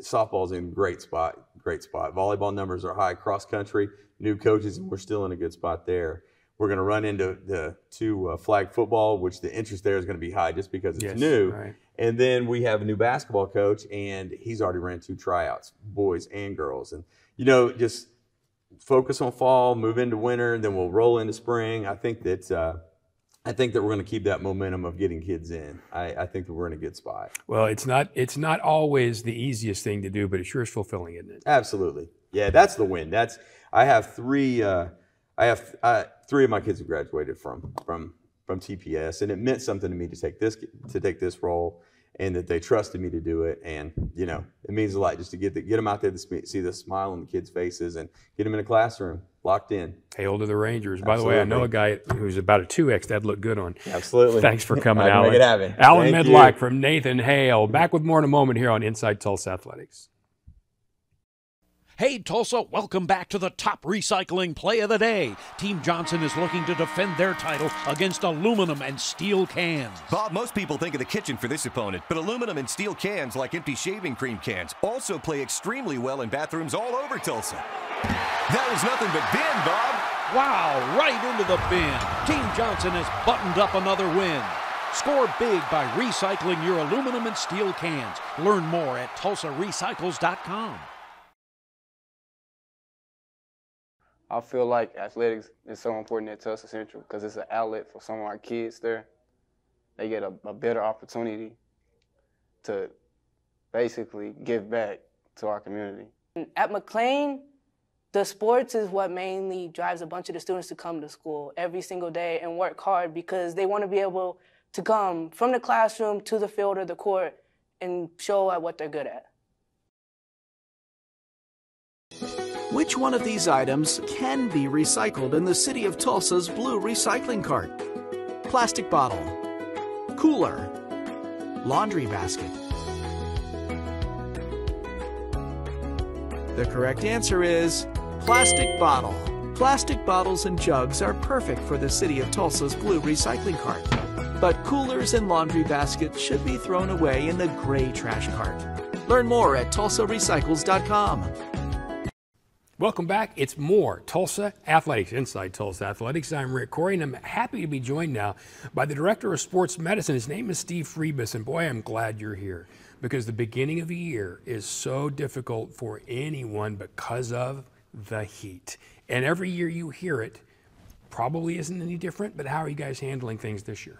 softball's in great spot, great spot. Volleyball numbers are high. Cross country, new coaches, and we're still in a good spot there. We're going to run into the to uh, flag football, which the interest there is going to be high just because it's yes, new. Right. And then we have a new basketball coach, and he's already ran two tryouts, boys and girls. And you know, just focus on fall, move into winter, and then we'll roll into spring. I think that uh, I think that we're going to keep that momentum of getting kids in. I, I, think that we're in a good spot. Well, it's not it's not always the easiest thing to do, but it sure is fulfilling, isn't it? Absolutely. Yeah, that's the win. That's I have three. Uh, I have uh, three of my kids have graduated from from from TPS, and it meant something to me to take this to take this role and that they trusted me to do it. And you know, it means a lot just to get the, get them out there to see the smile on the kids' faces and get them in a classroom locked in. Hail to the Rangers! By the way, I know a guy who's about a two X. That'd look good on. Absolutely. Thanks for coming, Allen. Make it happen. Allen Thank from Nathan Hale. Back with more in a moment here on Inside Tulsa Athletics. Hey, Tulsa, welcome back to the top recycling play of the day. Team Johnson is looking to defend their title against aluminum and steel cans. Bob, most people think of the kitchen for this opponent, but aluminum and steel cans, like empty shaving cream cans, also play extremely well in bathrooms all over Tulsa. That was nothing but bin, Bob. Wow, right into the bin. Team Johnson has buttoned up another win. Score big by recycling your aluminum and steel cans. Learn more at tulsarecycles.com. I feel like athletics is so important at Tulsa Central because it's an outlet for some of our kids there. They get a, a better opportunity to basically give back to our community. At McLain, the sports is what mainly drives a bunch of the students to come to school every single day and work hard because they want to be able to come from the classroom to the field or the court and show at what they're good at. Which one of these items can be recycled in the city of Tulsa's blue recycling cart? Plastic bottle, cooler, laundry basket. The correct answer is plastic bottle. Plastic bottles and jugs are perfect for the city of Tulsa's blue recycling cart. But coolers and laundry baskets should be thrown away in the gray trash cart. Learn more at tulsarecycles.com. Welcome back. It's more Tulsa Athletics, Inside Tulsa Athletics. I'm Rick Couri, and I'm happy to be joined now by the Director of Sports Medicine. His name is Steve Friebus, and boy, I'm glad you're here because the beginning of the year is so difficult for anyone because of the heat. And every year you hear it, probably isn't any different, but how are you guys handling things this year?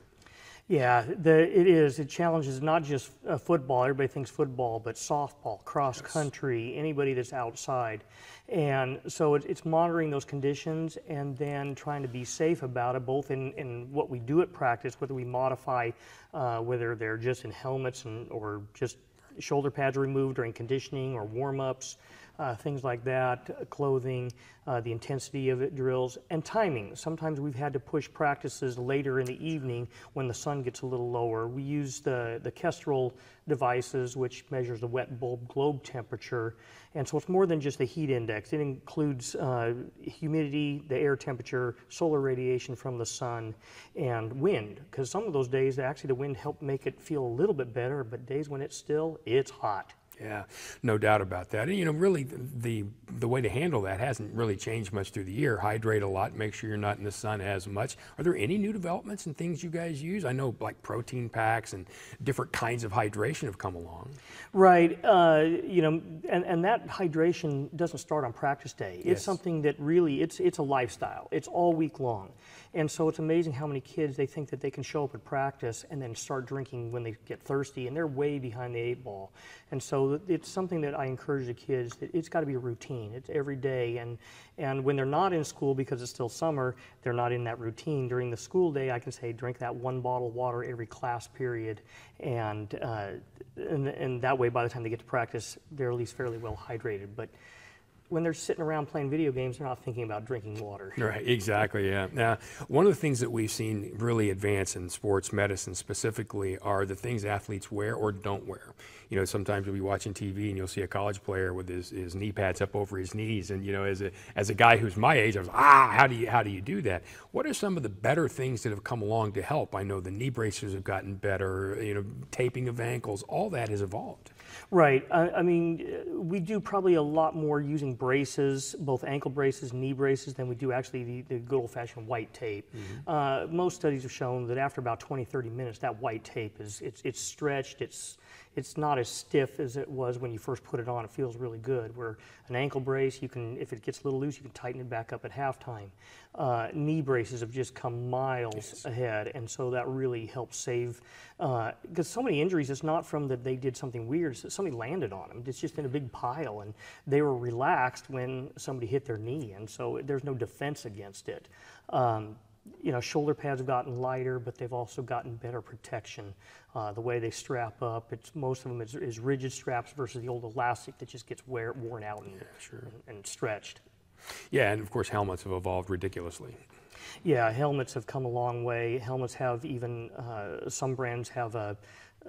Yeah, the, it is. It challenges not just uh, football. Everybody thinks football, but softball, cross yes. country, anybody that's outside. And so it, it's monitoring those conditions and then trying to be safe about it, both in, in what we do at practice, whether we modify, uh, whether they're just in helmets and, or just shoulder pads removed during conditioning or warm ups. Uh, things like that, clothing, uh, the intensity of it drills, and timing. Sometimes we've had to push practices later in the evening when the sun gets a little lower. We use the, the Kestrel devices, which measures the wet bulb globe temperature. And so it's more than just the heat index. It includes uh, humidity, the air temperature, solar radiation from the sun, and wind. Because some of those days, actually, the wind helped make it feel a little bit better, but days when it's still, it's hot. Yeah, no doubt about that. And you know, really, the the way to handle that hasn't really changed much through the year. Hydrate a lot, make sure you're not in the sun as much. Are there any new developments and things you guys use? I know like protein packs and different kinds of hydration have come along. Right. Uh, you know, and, and that hydration doesn't start on practice day. It's Yes. something that really it's it's a lifestyle. It's all week long. And so it's amazing how many kids they think that they can show up at practice and then start drinking when they get thirsty and they're way behind the eight ball. And so it's something that I encourage the kids that it's got to be a routine. It's every day and and when they're not in school because it's still summer, they're not in that routine. During the school day, I can say drink that one bottle of water every class period and uh, and, and that way by the time they get to practice, they're at least fairly well hydrated. But when they're sitting around playing video games, they're not thinking about drinking water. Right, exactly, yeah. Now, one of the things that we've seen really advance in sports medicine specifically are the things athletes wear or don't wear. You know, sometimes you'll be watching TV and you'll see a college player with his, his knee pads up over his knees. And, you know, as a, as a guy who's my age, I was, ah, how do, you, how do you do that? What are some of the better things that have come along to help? I know the knee braces have gotten better, you know, taping of ankles, all that has evolved. Right. I, I mean, uh, we do probably a lot more using braces, both ankle braces, knee braces, than we do actually the, the good old fashioned white tape. Uh, most studies have shown that after about 20, 30 minutes, that white tape is it's, it's stretched, it's, it's not as stiff as it was when you first put it on. It feels really good. Where an ankle brace, you can, if it gets a little loose, you can tighten it back up at halftime. Uh, knee braces have just come miles ahead, and so that really helps save. Because so many injuries, it's not from that they did something weird. It's that somebody landed on them. It's just in a big pile, and they were relaxed when somebody hit their knee, and so there's no defense against it. Um, you know, shoulder pads have gotten lighter, but they've also gotten better protection. Uh, the way they strap up, it's most of them is, is rigid straps versus the old elastic that just gets wear, worn out and, and, and stretched. Yeah, and of course, helmets have evolved ridiculously. Yeah, helmets have come a long way. Helmets have even uh, some brands have uh,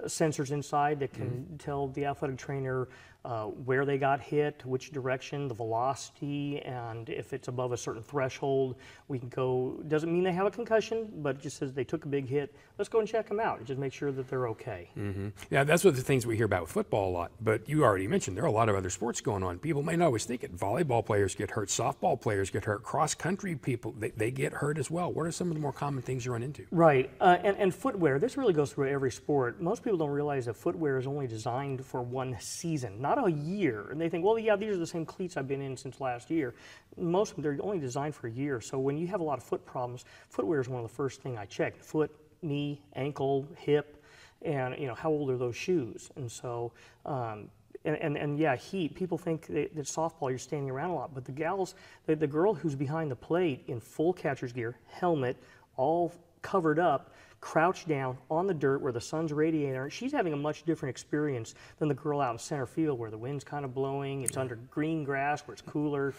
sensors inside that can tell the athletic trainer uh, where they got hit, which direction, the velocity, and if it's above a certain threshold, we can go. Doesn't mean they have a concussion, but it just says they took a big hit. Let's go and check them out. and Just make sure that they're okay. hmm Yeah, that's what the things we hear about with football a lot. But you already mentioned there are a lot of other sports going on. People may not always think it. Volleyball players get hurt, softball players get hurt, cross country people they, they get hurt as well. What are some of the more common things you run into? Right, uh, and, and footwear. This really goes through every sport. Most people don't realize that footwear is only designed for one season, not a year. And they think, well, yeah, these are the same cleats I've been in since last year. Most of them, they're only designed for a year. So when you have a lot of foot problems, footwear is one of the first thing I check. Foot, knee, ankle, hip, and you know how old are those shoes? And so. Um, and, and, and yeah, heat. People think that, that softball you're standing around a lot, but the gals, the, the girl who's behind the plate in full catcher's gear, helmet, all covered up, crouched down on the dirt where the sun's radiating, her, she's having a much different experience than the girl out in center field where the wind's kind of blowing, it's under green grass where it's cooler.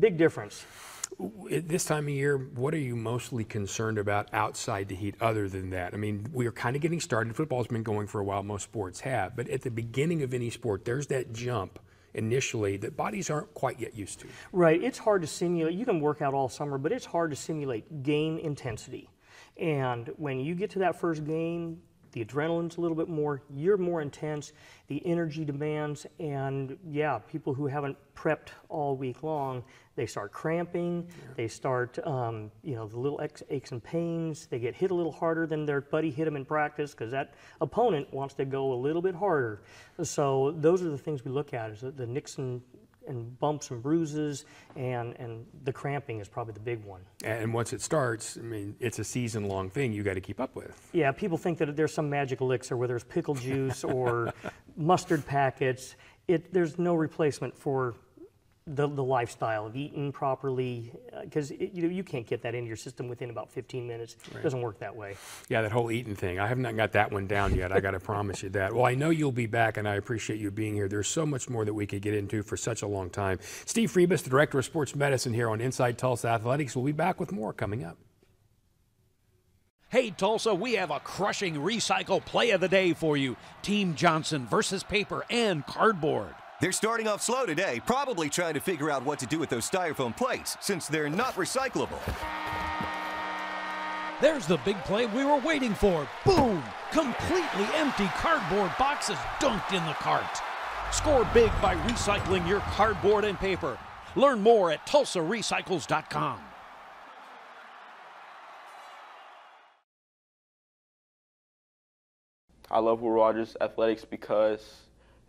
Big difference. At this time of year, what are you mostly concerned about outside the heat other than that? I mean, we are kind of getting started. Football's been going for a while, most sports have. But at the beginning of any sport, there's that jump initially that bodies aren't quite yet used to. Right. It's hard to simulate. You can work out all summer, but it's hard to simulate game intensity. And when you get to that first game, the adrenaline's a little bit more, you're more intense, the energy demands, and yeah, people who haven't prepped all week long, they start cramping, they start, um, you know, the little aches, aches and pains, they get hit a little harder than their buddy hit them in practice because that opponent wants to go a little bit harder. So those are the things we look at is the, the nicks and, bumps and bruises, and, and the cramping is probably the big one. And once it starts, I mean, it's a season long thing you got to keep up with. Yeah, people think that there's some magic elixir, whether it's pickle juice or mustard packets. It, there's no replacement for the, the lifestyle of eating properly, uh, because you know you can't get that into your system within about 15 minutes. It doesn't work that way. Yeah, that whole eating thing. I have not got that one down yet. I got to promise you that. Well, I know you'll be back, and I appreciate you being here. There's so much more that we could get into for such a long time. Steve Friebus, the director of sports medicine here on Inside Tulsa Athletics, we'll be back with more coming up. Hey, Tulsa, we have a crushing recycle play of the day for you. Team Johnson versus paper and cardboard. They're starting off slow today, probably trying to figure out what to do with those styrofoam plates, since they're not recyclable. There's the big play we were waiting for. Boom! Completely empty cardboard boxes dunked in the cart. Score big by recycling your cardboard and paper. Learn more at tulsarecycles.com. I love Will Rogers Athletics because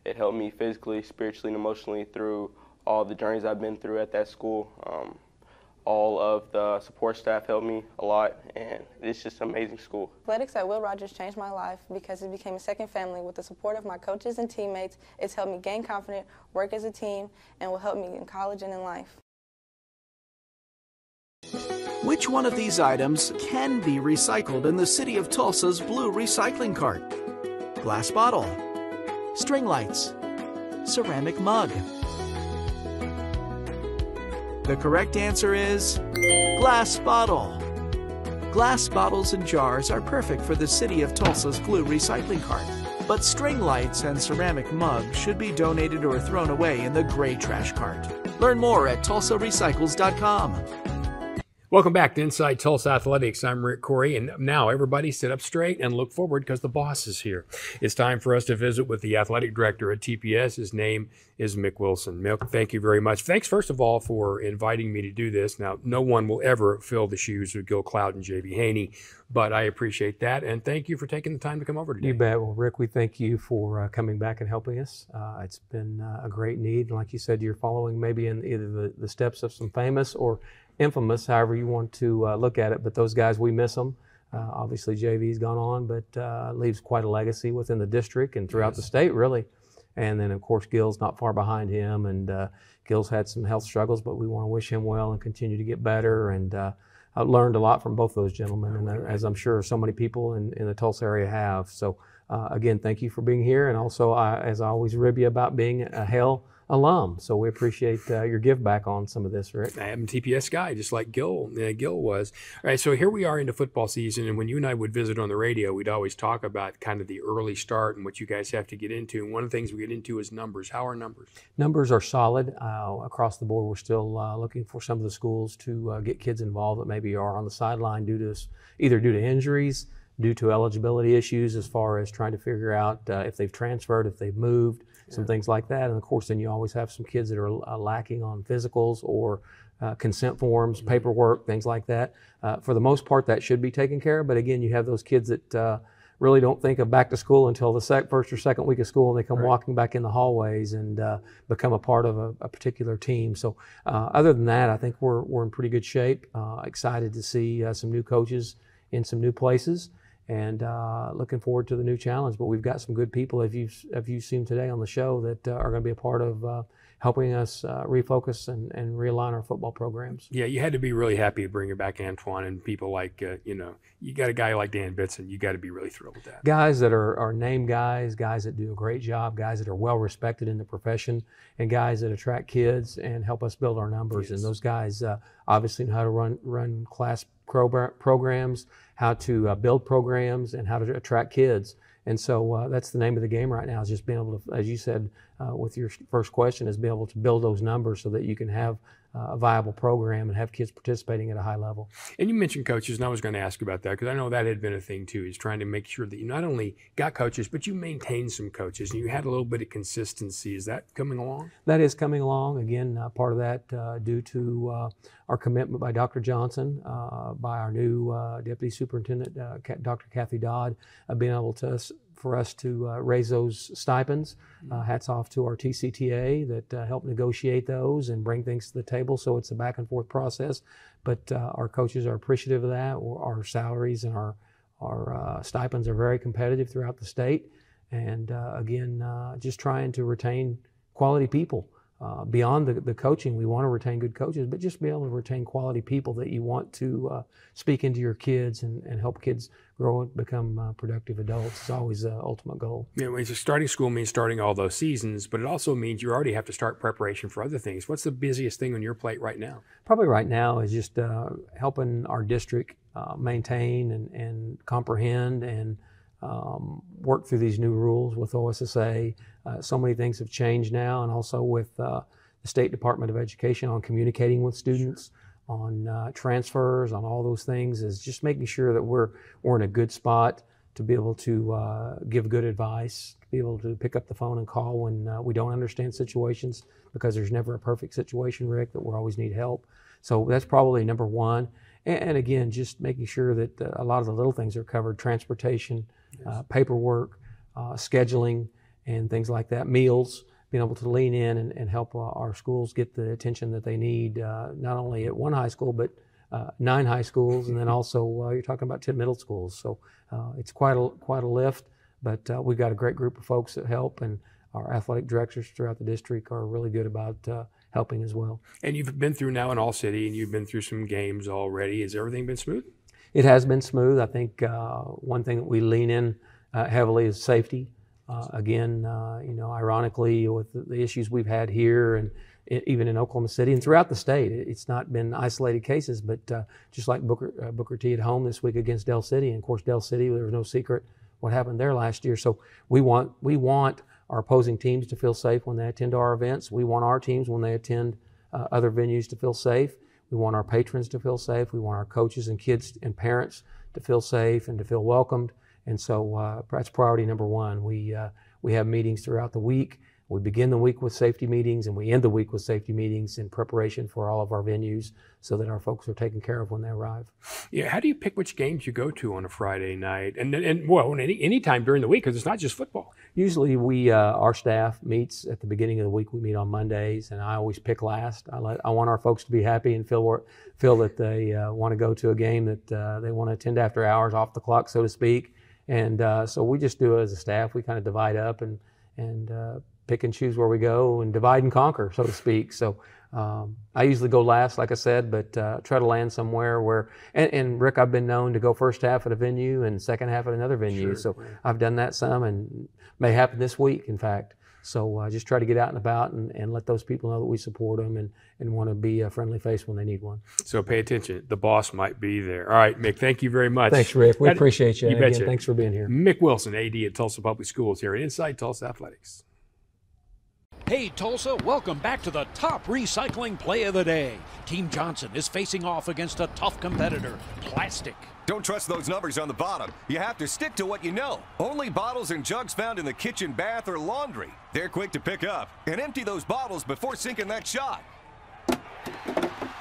it helped me physically, spiritually, and emotionally through all the journeys I've been through at that school. Um, all of the support staff helped me a lot, and it's just an amazing school. Athletics at Will Rogers changed my life because it became a second family. With the support of my coaches and teammates, it's helped me gain confidence, work as a team, and will help me in college and in life. Which one of these items can be recycled in the city of Tulsa's blue recycling cart? Glass bottle, string lights, ceramic mug. The correct answer is glass bottle. Glass bottles and jars are perfect for the city of Tulsa's blue recycling cart. But string lights and ceramic mugs should be donated or thrown away in the gray trash cart. Learn more at tulsarecycles.com. Welcome back to Inside Tulsa Athletics. I'm Rick Couri, and now everybody sit up straight and look forward because the boss is here. It's time for us to visit with the athletic director at TPS. His name is Mick Wilson. Mick, thank you very much. Thanks, first of all, for inviting me to do this. Now, no one will ever fill the shoes of Gil Cloud and JV Haney, but I appreciate that, and thank you for taking the time to come over today. You bet. Well, Rick, we thank you for uh, coming back and helping us. Uh, it's been uh, a great need. Like you said, you're following maybe in either the, the steps of some famous or infamous, however you want to uh, look at it. But those guys, we miss them. Uh, obviously, JV's gone on, but uh, leaves quite a legacy within the district and throughout yes. the state, really. And then, of course, Gil's not far behind him, and uh, Gil's had some health struggles, but we want to wish him well and continue to get better. And uh, I learned a lot from both those gentlemen, and uh, as I'm sure so many people in, in the Tulsa area have. So, again, thank you for being here, and also, I, as I always rib you about being a hell alum. So we appreciate uh, your give back on some of this, Rick. I am a TPS guy, just like Gil uh, Gil was. All right, so here we are into football season, and when you and I would visit on the radio, we'd always talk about kind of the early start and what you guys have to get into. And one of the things we get into is numbers. How are numbers? Numbers are solid uh, across the board. We're still uh, looking for some of the schools to uh, get kids involved that maybe are on the sideline due to either due to injuries due to eligibility issues as far as trying to figure out uh, if they've transferred, if they've moved, some yeah. things like that. And of course, then you always have some kids that are uh, lacking on physicals or uh, consent forms, mm-hmm. paperwork, things like that. Uh, for the most part, that should be taken care of. But again, you have those kids that uh, really don't think of back to school until the sec- first or second week of school, and they come right. walking back in the hallways and uh, become a part of a, a particular team. So, uh, other than that, I think we're we're in pretty good shape. excited to see some new coaches in some new places and uh, looking forward to the new challenge. But we've got some good people, if you've, if you've seen today on the show, that uh, are going to be a part of uh, helping us uh, refocus and, and realign our football programs. Yeah, you had to be really happy to bring back Antwain and people like, uh, you know, you got a guy like Dan Bitson, you got to be really thrilled with that. Guys that are, are name guys, guys that do a great job, guys that are well respected in the profession, and guys that attract kids and help us build our numbers. Yes. And those guys uh, obviously know how to run, run class programs, how to uh, build programs, and how to attract kids. And so uh, that's the name of the game right now is just being able to, as you said uh, with your first question, is being able to build those numbers so that you can have uh, a viable program and have kids participating at a high level. And you mentioned coaches, and I was going to ask about that because I know that had been a thing too, is trying to make sure that you not only got coaches, but you maintained some coaches and you had a little bit of consistency. Is that coming along? That is coming along. Again, uh, part of that uh, due to uh, our commitment by Dr. Johnson, uh, by our new uh, Deputy Superintendent, Dr. Kathy Dodd, being able to for us to uh, raise those stipends. Uh, mm-hmm. hats off to our TCTA that uh, helped negotiate those and bring things to the table. So it's a back and forth process, but uh, our coaches are appreciative of that. Our salaries and our our uh, stipends are very competitive throughout the state, and uh, again, just trying to retain quality people. uh, beyond the, the coaching, we want to retain good coaches, but just be able to retain quality people that you want to uh, speak into your kids and, and help kids grow and become uh, productive adults is always the ultimate goal. Yeah, well, starting school means starting all those seasons, but it also means you already have to start preparation for other things. What's the busiest thing on your plate right now? Probably right now is just uh, helping our district uh, maintain and, and comprehend and um, work through these new rules with OSSAA. Uh, so many things have changed now, and also with uh, the State Department of Education on communicating with students, on uh, transfers, on all those things, is just making sure that we're we're in a good spot to be able to uh, give good advice, to be able to pick up the phone and call when uh, we don't understand situations, because there's never a perfect situation, Rick, that we always need help. So that's probably number one. And, and again, just making sure that uh, a lot of the little things are covered: transportation, uh, paperwork, uh, scheduling, and things like that, meals, being able to lean in and, and help uh, our schools get the attention that they need, uh, not only at one high school, but uh, nine high schools, and then also you're talking about 10 middle schools. So it's quite a, quite a lift, but we've got a great group of folks that help, and our athletic directors throughout the district are really good about helping as well. And you've been through now in All City, and you've been through some games already. Has everything been smooth? It has been smooth. I think uh, one thing that we lean in uh, heavily is safety. Uh, again, uh, you know, ironically, with the, issues we've had here and even in Oklahoma City and throughout the state, it, it's not been isolated cases. But uh, just like Booker, uh, Booker T at home this week against Del City, and of course Del City, there was no secret what happened there last year. So we want we want our opposing teams to feel safe when they attend our events. We want our teams when they attend other venues to feel safe. We want our patrons to feel safe. We want our coaches and kids and parents to feel safe and to feel welcomed. And so uh, that's priority number one. We, uh, we have meetings throughout the week. We begin the week with safety meetings and we end the week with safety meetings in preparation for all of our venues so that our folks are taken care of when they arrive. Yeah, how do you pick which games you go to on a Friday night? And, and well, any, any time during the week because it's not just football. Usually we, uh, our staff meets at the beginning of the week. We meet on Mondays and I always pick last. I, let, I want our folks to be happy and feel, feel that they uh, want to go to a game that uh, they want to attend after hours off the clock, so to speak. And uh, so we just do it as a staff. We kind of divide up and, and uh, pick and choose where we go and divide and conquer, so to speak. So um, I usually go last, like I said, but uh, try to land somewhere where. And, and, Rick, I've been known to go first half at a venue and second half at another venue. Sure, so. I've done that some, and may happen this week, in fact. So uh, just try to get out and about and, and let those people know that we support them and, and want to be a friendly face when they need one. So pay attention. The boss might be there. All right, Mick, thank you very much. Thanks, Rick. We appreciate you. You betcha. Thanks for being here. Mick Wilson, AD at Tulsa Public Schools here at Inside Tulsa Athletics. Hey Tulsa, welcome back to the top recycling play of the day. Team Johnson is facing off against a tough competitor, Plastic. Don't trust those numbers on the bottom. You have to stick to what you know. Only bottles and jugs found in the kitchen, bath, or laundry. They're quick to pick up. And empty those bottles before sinking that shot.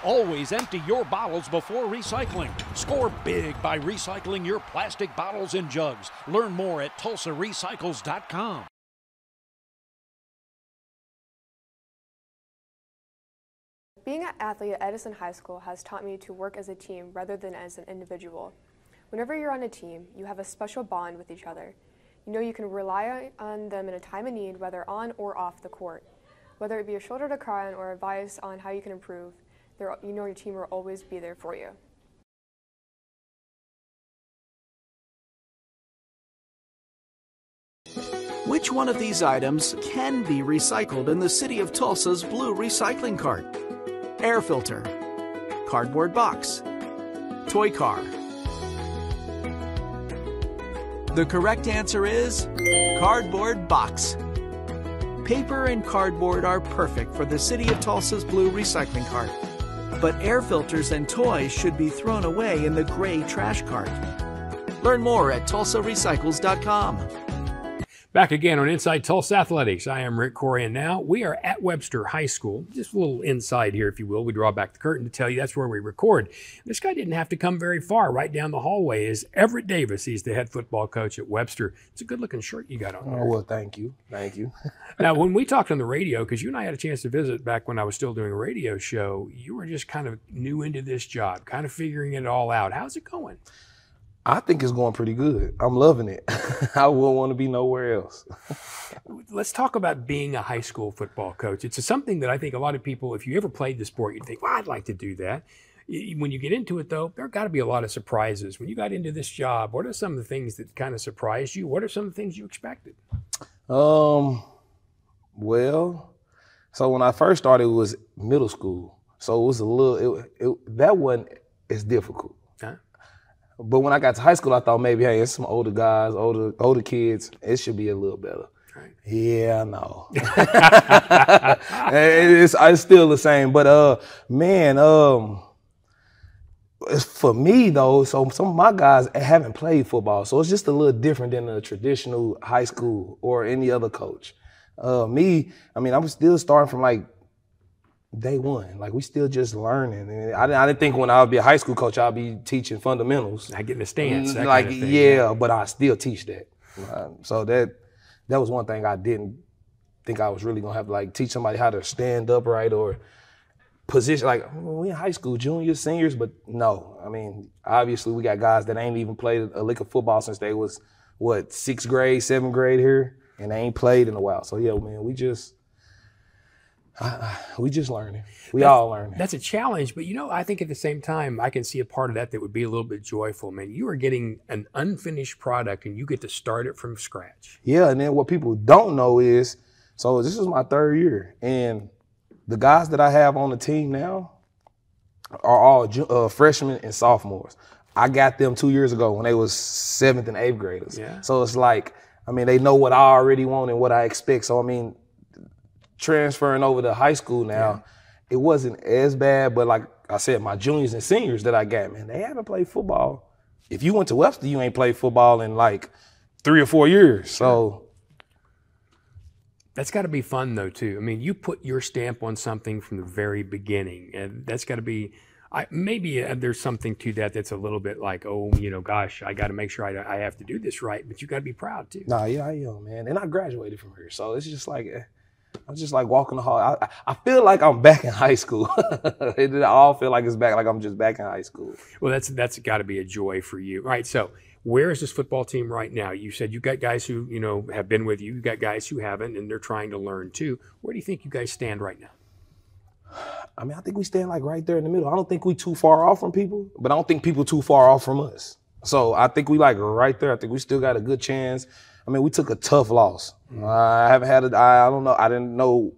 Always empty your bottles before recycling. Score big by recycling your plastic bottles and jugs. Learn more at tulsarecycles.com. Being an athlete at Edison High School has taught me to work as a team rather than as an individual. Whenever you're on a team, you have a special bond with each other. You know you can rely on them in a time of need, whether on or off the court. Whether it be a shoulder to cry on or advice on how you can improve, you know your team will always be there for you. Which one of these items can be recycled in the City of Tulsa's blue recycling cart? Air filter, cardboard box, toy car. The correct answer is cardboard box. Paper and cardboard are perfect for the City of Tulsa's blue recycling cart. But air filters and toys should be thrown away in the gray trash cart. Learn more at tulsarecycles.com. Back again on Inside Tulsa Athletics. I am Rick Couri, and now we are at Webster High School. Just a little inside here, if you will. We draw back the curtain to tell you that's where we record. This guy didn't have to come very far. Right down the hallway is Everett Davis. He's the head football coach at Webster. It's a good looking shirt you got on. There. Oh, well, thank you. Thank you. now, when we talked on the radio, because you and I had a chance to visit back when I was still doing a radio show, you were just kind of new into this job, kind of figuring it all out. How's it going? I think it's going pretty good. I'm loving it. I wouldn't want to be nowhere else. Let's talk about being a high school football coach. It's something that I think a lot of people, if you ever played the sport, you'd think, well, I'd like to do that. When you get into it, though, there got to be a lot of surprises. When you got into this job, what are some of the things that kind of surprised you? What are some of the things you expected? Um, well, so when I first started, it was middle school. So it was a little, it, it, that wasn't as difficult. But when I got to high school, I thought maybe, hey, it's some older guys, older older kids. It should be a little better. Right. Yeah, no. it's, it's still the same, but uh, man, um, it's for me though. So some of my guys haven't played football, so it's just a little different than a traditional high school or any other coach. Uh, me, I mean, I'm still starting from like day one. Like we still just learning. And I, I didn't think when I would be a high school coach, I'd be teaching fundamentals. I get the stance. Mm, like kind of yeah, but I still teach that. Uh, so that that was one thing I didn't think I was really gonna have to like teach somebody how to stand upright or position. Like we in high school, juniors, seniors, but no. I mean, obviously we got guys that ain't even played a lick of football since they was what sixth grade, seventh grade here, and they ain't played in a while. So yeah, man, we just we just learning. We that's, all learning. That's a challenge, but you know, I think at the same time, I can see a part of that that would be a little bit joyful. Man, you are getting an unfinished product, and you get to start it from scratch. Yeah, and then what people don't know is, so this is my third year, and the guys that I have on the team now are all uh, freshmen and sophomores. I got them two years ago when they was seventh and eighth graders. Yeah. So it's like, I mean, they know what I already want and what I expect. So I mean, transferring over to high school now, yeah. it wasn't as bad. But like I said, my juniors and seniors that I got, man, they haven't played football. If you went to Webster, you ain't played football in like three or four years. So that's got to be fun though too. I mean, you put your stamp on something from the very beginning, and that's got to be. I, maybe uh, there's something to that that's a little bit like, oh, you know, gosh, I got to make sure I, I have to do this right, but you got to be proud too. Nah, yeah, I am, man, and I graduated from here, so it's just like eh, I'm just like walking the hall. I, I feel like I'm back in high school. it all feel like it's back, like I'm just back in high school. Well, that's that's got to be a joy for you. All right, so where is this football team right now? You said you got guys who you know have been with you. You got guys who haven't, and they're trying to learn too. Where do you think you guys stand right now? I mean, I think we stand like right there in the middle. I don't think we too far off from people, but I don't think people too far off from us. So I think we like right there. I think we still got a good chance. I mean, we took a tough loss. Mm-hmm. I haven't had it. I don't know. I didn't know.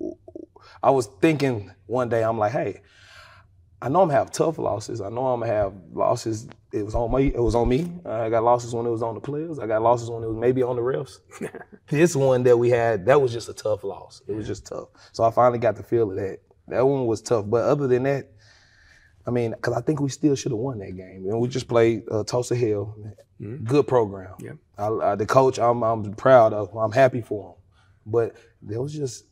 I was thinking one day. I'm like, hey, I know I'm gonna have tough losses. I know I'm gonna have losses. It was on me. It was on me. I got losses when it was on the players. I got losses when it was maybe on the refs. this one that we had, that was just a tough loss. It was just tough. So I finally got the feel of that. That one was tough. But other than that, I mean, because I think we still should have won that game. And we just played uh, Tulsa Hill. Mm-hmm. Good program. Yeah. I, I, the coach, I'm, I'm proud of. I'm happy for him. But that was just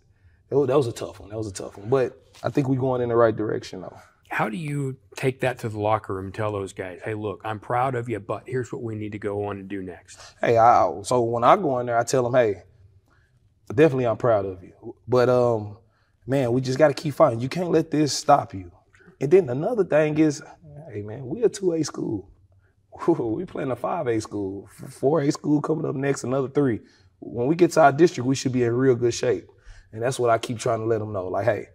was, that was a tough one. That was a tough one. But I think we're going in the right direction though. How do you take that to the locker room and tell those guys, hey, look, I'm proud of you, but here's what we need to go on and do next? Hey, I, so when I go in there, I tell them, hey, definitely I'm proud of you. But um, man, we just got to keep fighting. You can't let this stop you. And then another thing is, hey man, we a two A school. we playing a five A school, four A school coming up next, another three. When we get to our district, we should be in real good shape, and that's what I keep trying to let them know. Like, hey,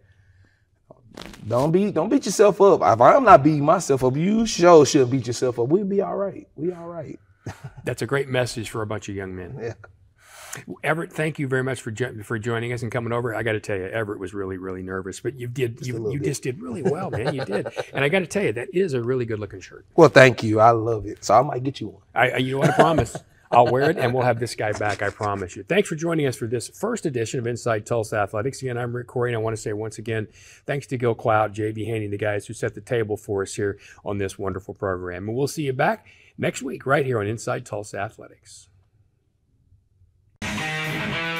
don't beat don't beat yourself up. If I'm not beating myself up, you sure should beat yourself up. We'll be all right. We all right. That's a great message for a bunch of young men. Yeah. Everett, thank you very much for for joining us and coming over. I got to tell you, Everett was really really nervous, but you did just you, you just did really well, man. You did, and I got to tell you, that is a really good looking shirt. Well, thank you. I love it. So I might get you one. I, you know what? I promise. I'll wear it, and we'll have this guy back. I promise you. Thanks for joining us for this first edition of Inside Tulsa Athletics. Again, I'm Rick Couri, and I want to say once again, thanks to Gil Cloud, JV Haney, the guys who set the table for us here on this wonderful program. And we'll see you back next week right here on Inside Tulsa Athletics. Thank you.